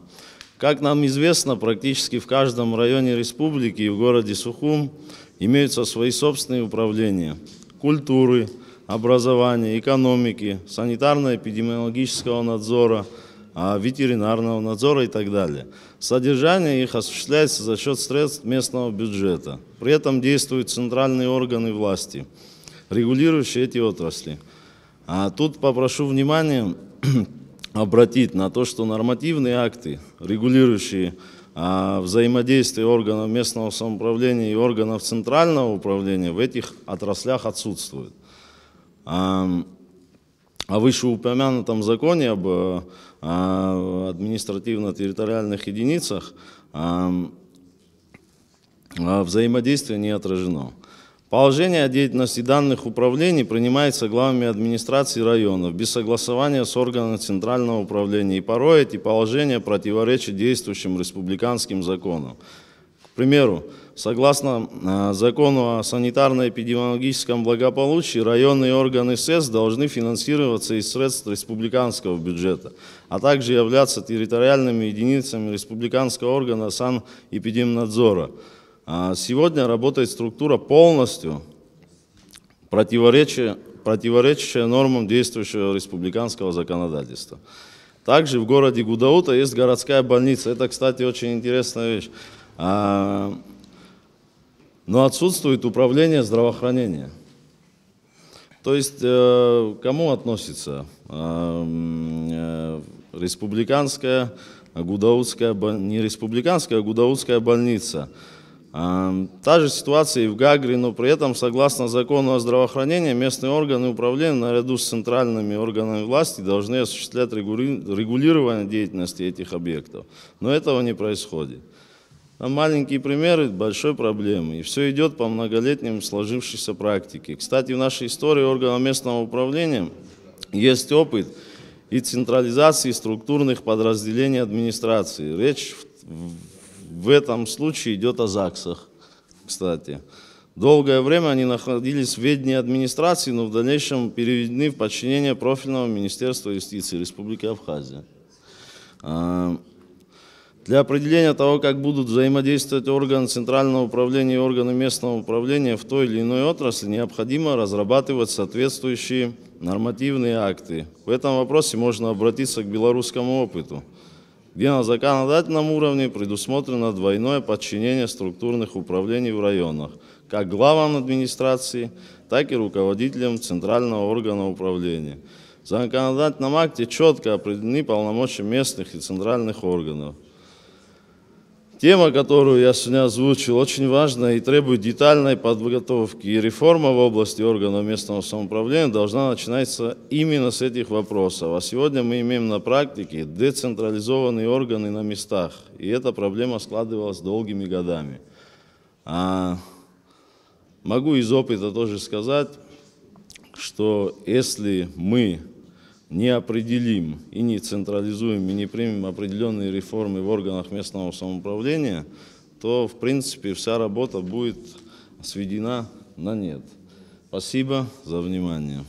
как нам известно, практически в каждом районе республики и в городе Сухум имеются свои собственные управления культуры, образования, экономики, санитарно-эпидемиологического надзора, а, ветеринарного надзора и так далее. Содержание их осуществляется за счет средств местного бюджета. При этом действуют центральные органы власти, регулирующие эти отрасли. А тут попрошу внимания обратить на то, что нормативные акты, регулирующие взаимодействие органов местного самоуправления и органов центрального управления в этих отраслях отсутствует. А, вышеупомянутом законе об о административно-территориальных единицах а, а взаимодействие не отражено. Положение о деятельности данных управлений принимается главами администрации районов без согласования с органами Центрального управления, и порой эти положения противоречат действующим республиканским законам. К примеру, согласно а, закону о санитарно-эпидемиологическом благополучии, районные органы СЭС должны финансироваться из средств республиканского бюджета, а также являться территориальными единицами республиканского органа санэпидемнадзора. А сегодня работает структура полностью противоречащая, противоречащая нормам действующего республиканского законодательства. Также в городе Гудаута есть городская больница. Это, кстати, очень интересная вещь. А, но отсутствует управление здравоохранения. То есть, э, кому относится а, э, республиканская, Гудаутская, не республиканская, а Гудаутская больница – Та же ситуация и в Гагре, но при этом, согласно закону о здравоохранении, местные органы управления наряду с центральными органами власти должны осуществлять регулирование деятельности этих объектов. Но этого не происходит. Там маленькие примеры большой проблемы. И все идет по многолетним сложившейся практике. Кстати, в нашей истории органов местного управления есть опыт и централизации структурных подразделений администрации. Речь в в этом случае идет о ЗАГСах, кстати. Долгое время они находились в ведении администрации, но в дальнейшем переведены в подчинение профильного Министерства юстиции Республики Абхазия. А, для определения того, как будут взаимодействовать органы Центрального управления и органы местного управления в той или иной отрасли, необходимо разрабатывать соответствующие нормативные акты. В этом вопросе можно обратиться к белорусскому опыту где на законодательном уровне предусмотрено двойное подчинение структурных управлений в районах, как главам администрации, так и руководителям центрального органа управления. В законодательном акте четко определены полномочия местных и центральных органов. Тема, которую я сегодня озвучил, очень важная и требует детальной подготовки. И реформа в области органов местного самоуправления должна начинаться именно с этих вопросов. А сегодня мы имеем на практике децентрализованные органы на местах. И эта проблема складывалась долгими годами. А могу из опыта тоже сказать, что если мы не определим и не централизуем, и не примем определенные реформы в органах местного самоуправления, то, в принципе, вся работа будет сведена на нет. Спасибо за внимание.